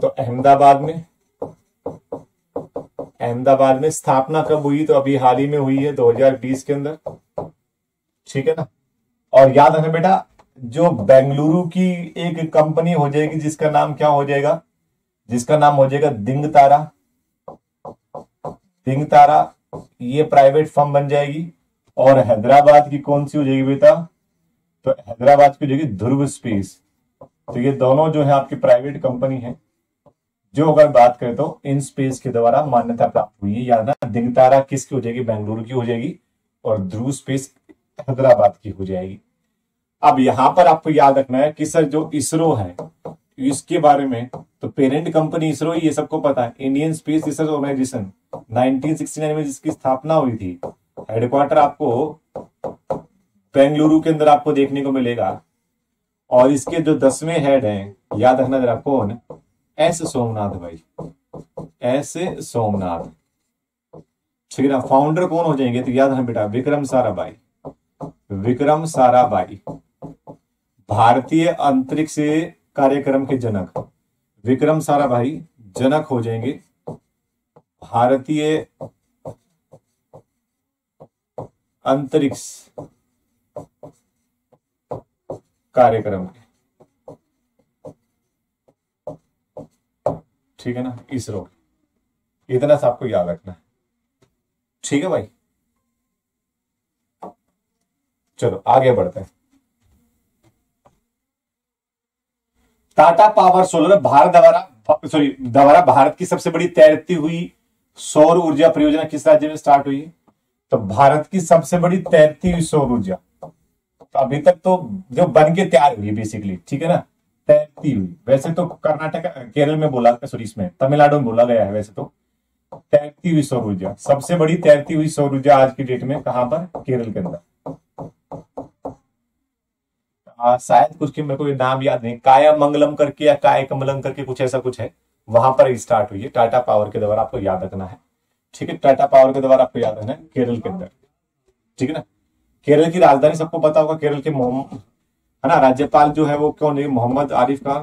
Speaker 1: तो अहमदाबाद में। अहमदाबाद में स्थापना कब हुई? तो अभी हाल ही में हुई है 2020 के अंदर। ठीक है ना? और याद है बेटा, जो बेंगलुरु की एक कंपनी हो जाएगी, जिसका नाम क्या हो जाएगा? जिसका नाम हो जाएगा दिंग तारा। दिंग तारा, ये प्राइवेट फर्म बन जाएगी। और हैदराबाद की कौन सी हो जाएगी बेटा? तो हैदराबाद की हो जाएगी ध्रुव स्पेस तो ये दोनों जो है आपकी प्राइवेट कंपनी है। जो अगर बात करें तो इन स्पेस के द्वारा मान्यता प्राप्त हुई। है याद ना दिगतारा किसकी हो जाएगी? बेंगलुरु की हो जाएगी और ध्रुव स्पेस हैदराबाद की हो जाएगी। अब यहाँ पर आपको याद रखना है कि सर जो इसरो है, इसके बारे में तो पेरेंट कंपनी इसरो ये सबको पता है। इंडियन स्पेस रिसर्च ऑर्गेनाइजेशन 1969 में जिसकी स्थापना हुई थी हेडक्वार्टर आपको बेंगलुरु के अंदर आपको देखने को मिलेगा। और इसके जो दसवें हेड हैं, याद रखना जरा कौन? एस सोमनाथ भाई। एस सोमनाथ। ठीक है ना? फाउंडर कौन हो जाएँगे? तो याद रखना बेटा, विक्रम साराभाई। विक्रम साराभाई। भारतीय अंतरिक्ष कार्यक्रम के जनक। विक्रम साराभाई जनक हो जाएँगे। भारतीय अंतरिक्ष कार्यक्रम। ठीक है ना? इसरो। इतना सा आपको याद रखना है। ठीक है भाई? चलो, आगे बढ़ते हैं। टाटा पावर सोलर भारत द्वारा, सॉरी, द्वारा भारत की सबसे बड़ी तैरती हुई सौर ऊर्जा परियोजना किस राज्य में स्टार्ट हुई? तो भारत की सबसे बड़ी तैरती हुई सौर ऊर्जा। तो अभी तक तो जो बन के तैयार हुई बेसिकली ठीक है ना? तैरती हुई। वैसे तो कर्नाटक, केरल में बोला सॉरी इसमें तमिलनाडु में बोला गया है वैसे तो। तैरती हुई सौर ऊर्जा। सबसे बड़ी तैरती हुई सौर ऊर्जा आज की डेट में कहाँ पर? केरल के अंदर। शायद कुछ मेरे को नाम याद नहीं। काया मंगलम करके या काय कमलम करके कुछ ऐसा कुछ है। वहाँ पर स्टार्ट हुई है। टाटा पावर के द्वारा आपको याद रखना है। ठीक है? टाटा पावर के द्वारा आपको याद रखना है केरल के अंदर। ठीक है ना? केरल की राजधानी, सबको पता होगा केरल के है ना? राज्यपाल जो है वो कौन है? मोहम्मद आरिफ का।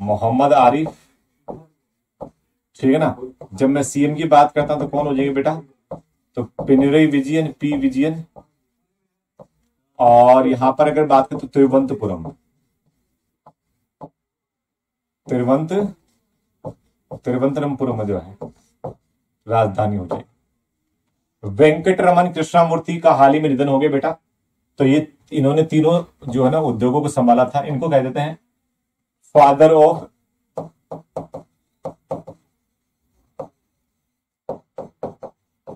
Speaker 1: मोहम्मद आरिफ। ठीक है ना? जब मैं सीएम की बात करता हूँ तो कौन हो जाएँगे बेटा? तो पिनरई विजयन, पी विजयन। और यहाँ पर अगर बात करें तो तिरुवंतपुरम तिरुवंत तिरुवंतपुरम जो है, राजधानी हो जाएगी। वेंकट रमन कृष्णामूर्ति का हाल ही में निधन हो गया बेटा। तो ये इन्होंने तीनों जो है ना उद्योगों को संभाला था, इनको कह देते हैं father of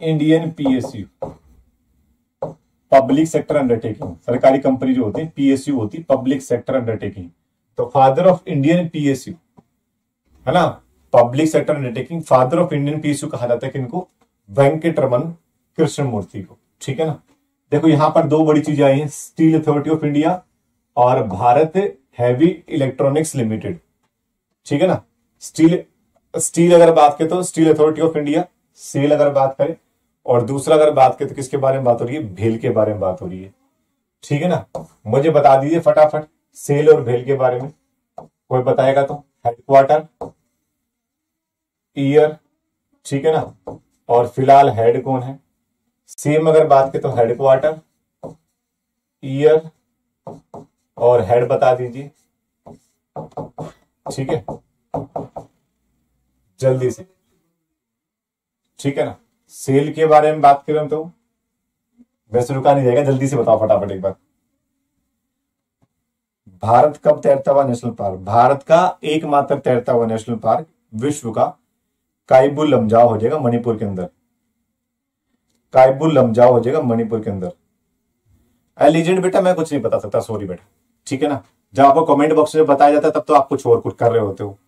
Speaker 1: Indian PSU. Public sector undertaking, सरकारी कंपनी जो होती है, पीएसयू होती है पब्लिक सेक्टर अंडरटेकिंग। तो फादर ऑफ़ इंडियन पीएसयू, है ना? Public sector undertaking, father of Indian PSU कहा जाता है कि इनको वेंकट रमन कृष्ण मूर्ति को। ठीक है ना? देखो, यहाँ पर दो बड़ी चीज़ें आई हैं स्टील अथॉरिटी ऑफ़ इंडिया और भारत हैवी इलेक्ट्रॉनिक्स लिमिटेड ठीक है ना? स्टील स्टील अगर बात करें तो steel authority of India SAIL अगर बात करें, और दूसरा अगर बात करें तो किसके बारे में बात हो रही है? भेल के बारे में बात हो रही है। ठीक है ना? मुझे बता दीजिए फटाफट सेल और भेल के बारे में। कोई बताएगा तो? हेडक्वार्टर ईयर ठीक है ना? और फ़िलहाल हेड कौन है? सेम अगर बात करें तो हेडक्वार्टर ईयर और हेड बता दीजिए। ठीक है? जल्दी से। ठीक है ना? सेल के बारे में बात करें तो वैसे रुका नहीं जाएगा, जल्दी से बताओ फटाफट एक बार। भारत कब तैरता हुआ नेशनल पार्क? भारत का एकमात्र तैरता हुआ नेशनल पार्क विश्व का काइबुल लमजाओ हो जाएगा मणिपुर के अंदर। काइबुल लमजाओ हो जाएगा मणिपुर के अंदर। एलिजेंट बेटा, मैं कुछ नहीं बता सकता सॉरी बेटा। ठीक है ना? जब आपको कमेंट बॉक्स में बताया जाता है, तब तो आप कुछ और कुछ कर रहे होते हो।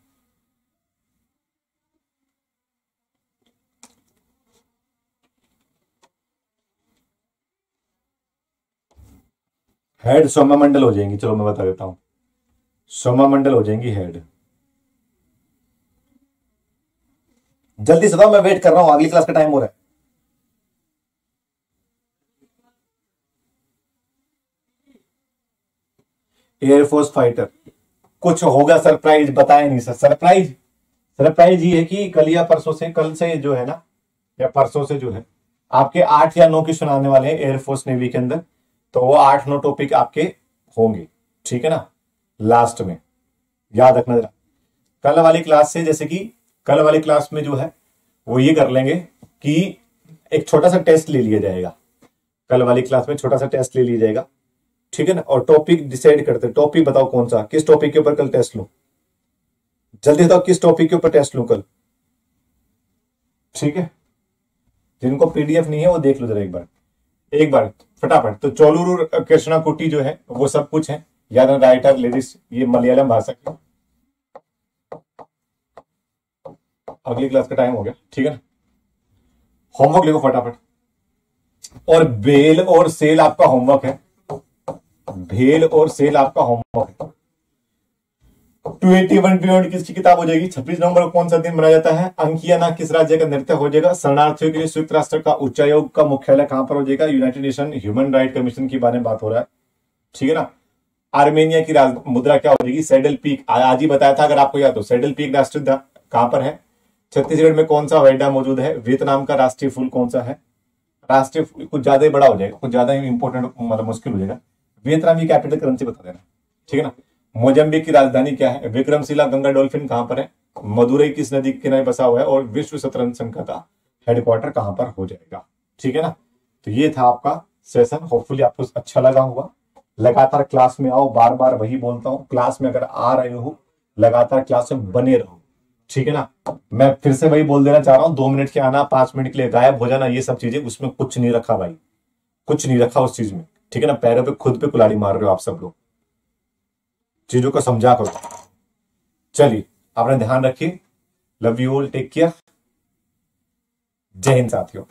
Speaker 1: हेड सोमा मंडल हो जाएँगी। चलो मैं बता देता हूँ। सोमा मंडल हो जाएँगी हेड जल्दी से मैं वेट कर रहा हूँ, अगली क्लास का टाइम हो रहा है। एयरफोर्स फाइटर कुछ होगा सरप्राइज़ बताया नहीं सर सरप्राइज़ सरप्राइज़ ये है कि कल या परसों से, कल से जो है ना, या परसों से जो है, आपके आठ या नौ की सुनाने वाले हैं एयरफोर्स नेवी के अंदर तो वो आठ नौ टॉपिक आपके होंगे। ठीक है ना? लास्ट में। याद रखना जरा। कल वाली क्लास से, जैसे कि कल वाली क्लास में जो है, वो ये कर लेंगे कि एक छोटा सा टेस्ट ले लिया जाएगा। कल वाली क्लास में छोटा सा टेस्ट ले लिया जाएगा। ठीक है ना? और टॉपिक डिसाइड करते हैं। टॉपिक बताओ कौन सा? किस टॉपिक के ऊपर कल टेस्ट लो? जल्दी बताओ किस टॉपिक के ऊपर टेस्ट लो कल? ठीक है? जिनको पीडीएफ नहीं है, वो देख लो जरा एक बार। एक बार, फटाफट। तो चोलूर कृष्णा कुटी जो है, वो सब कुछ है। याद राइटर लेडीज़ ये मलयालम भाषा की। अगली क्लास का टाइम हो गया, ठीक है ना? होमवर्क लिखो फटाफट। और बेल और सेल आपका होमवर्क है। भेल और सेल आपका होमवर्क है। टू एटी वन पीरियड किसकी किताब हो जाएगी? छब्बीस नवंबर को कौन सा दिन मनाया जाता है? अंकियाना किस राज्य का नृत्य हो जाएगा? शरणार्थियों के लिए संयुक्त राष्ट्र का उच्चायोग का मुख्यालय कहाँ पर हो जाएगा? United Nation human right commission की बारे में बात हो रहा है। ठीक है ना? आर्मेनिया की मुद्रा क्या हो जाएगी? सेडल पीक आज ही बताया था, अगर आपको याद हो सेडल पीक राष्ट्रीय कहाँ पर है? छत्तीसगढ़ में कौन सा वेडा मौजूद है? वियतनाम का राष्ट्रीय फूल कौन सा है? राष्ट्रीय कुछ ज़्यादा ही बड़ा हो जाएगा, कुछ ज़्यादा ही इंपॉर्टेंट मतलब मुश्किल हो जाएगा। वियतनाम की कैपिटल करेंसी बता देना। ठीक है ना? मोजम्बिक की राजधानी क्या है? विक्रमशिला गंगा डॉल्फिन कहाँ पर है? मदुरई किस नदी के किनारे बसा हुआ है और विश्व शतरंज संघ का हेडक्वार्टर कहाँ पर हो जाएगा? ठीक है ना? तो ये था आपका सेशन होपफुली आपको अच्छा लगा हुआ लगातार क्लास में आओ बार बार वही बोलता हूँ। क्लास में अगर आ रहे हो, लगातार क्लास में बने रहो। ठीक है ना? मैं फिर से वही बोल देना चाह रहा हूँ। दो मिनट के आना, पाँच मिनट के लिए गायब हो जाना, ये सब चीज़ें उसमें कुछ नहीं रखा भाई। कुछ नहीं रखा उस चीज़ में। ठीक है ना? पैरों पे खुद पे कुलाड़ी मार रहे हो आप सब लोग। चीज़ों को समझा करो। चलिए, अपना ध्यान रखिए। Love you all take care जय हिंद साथियों।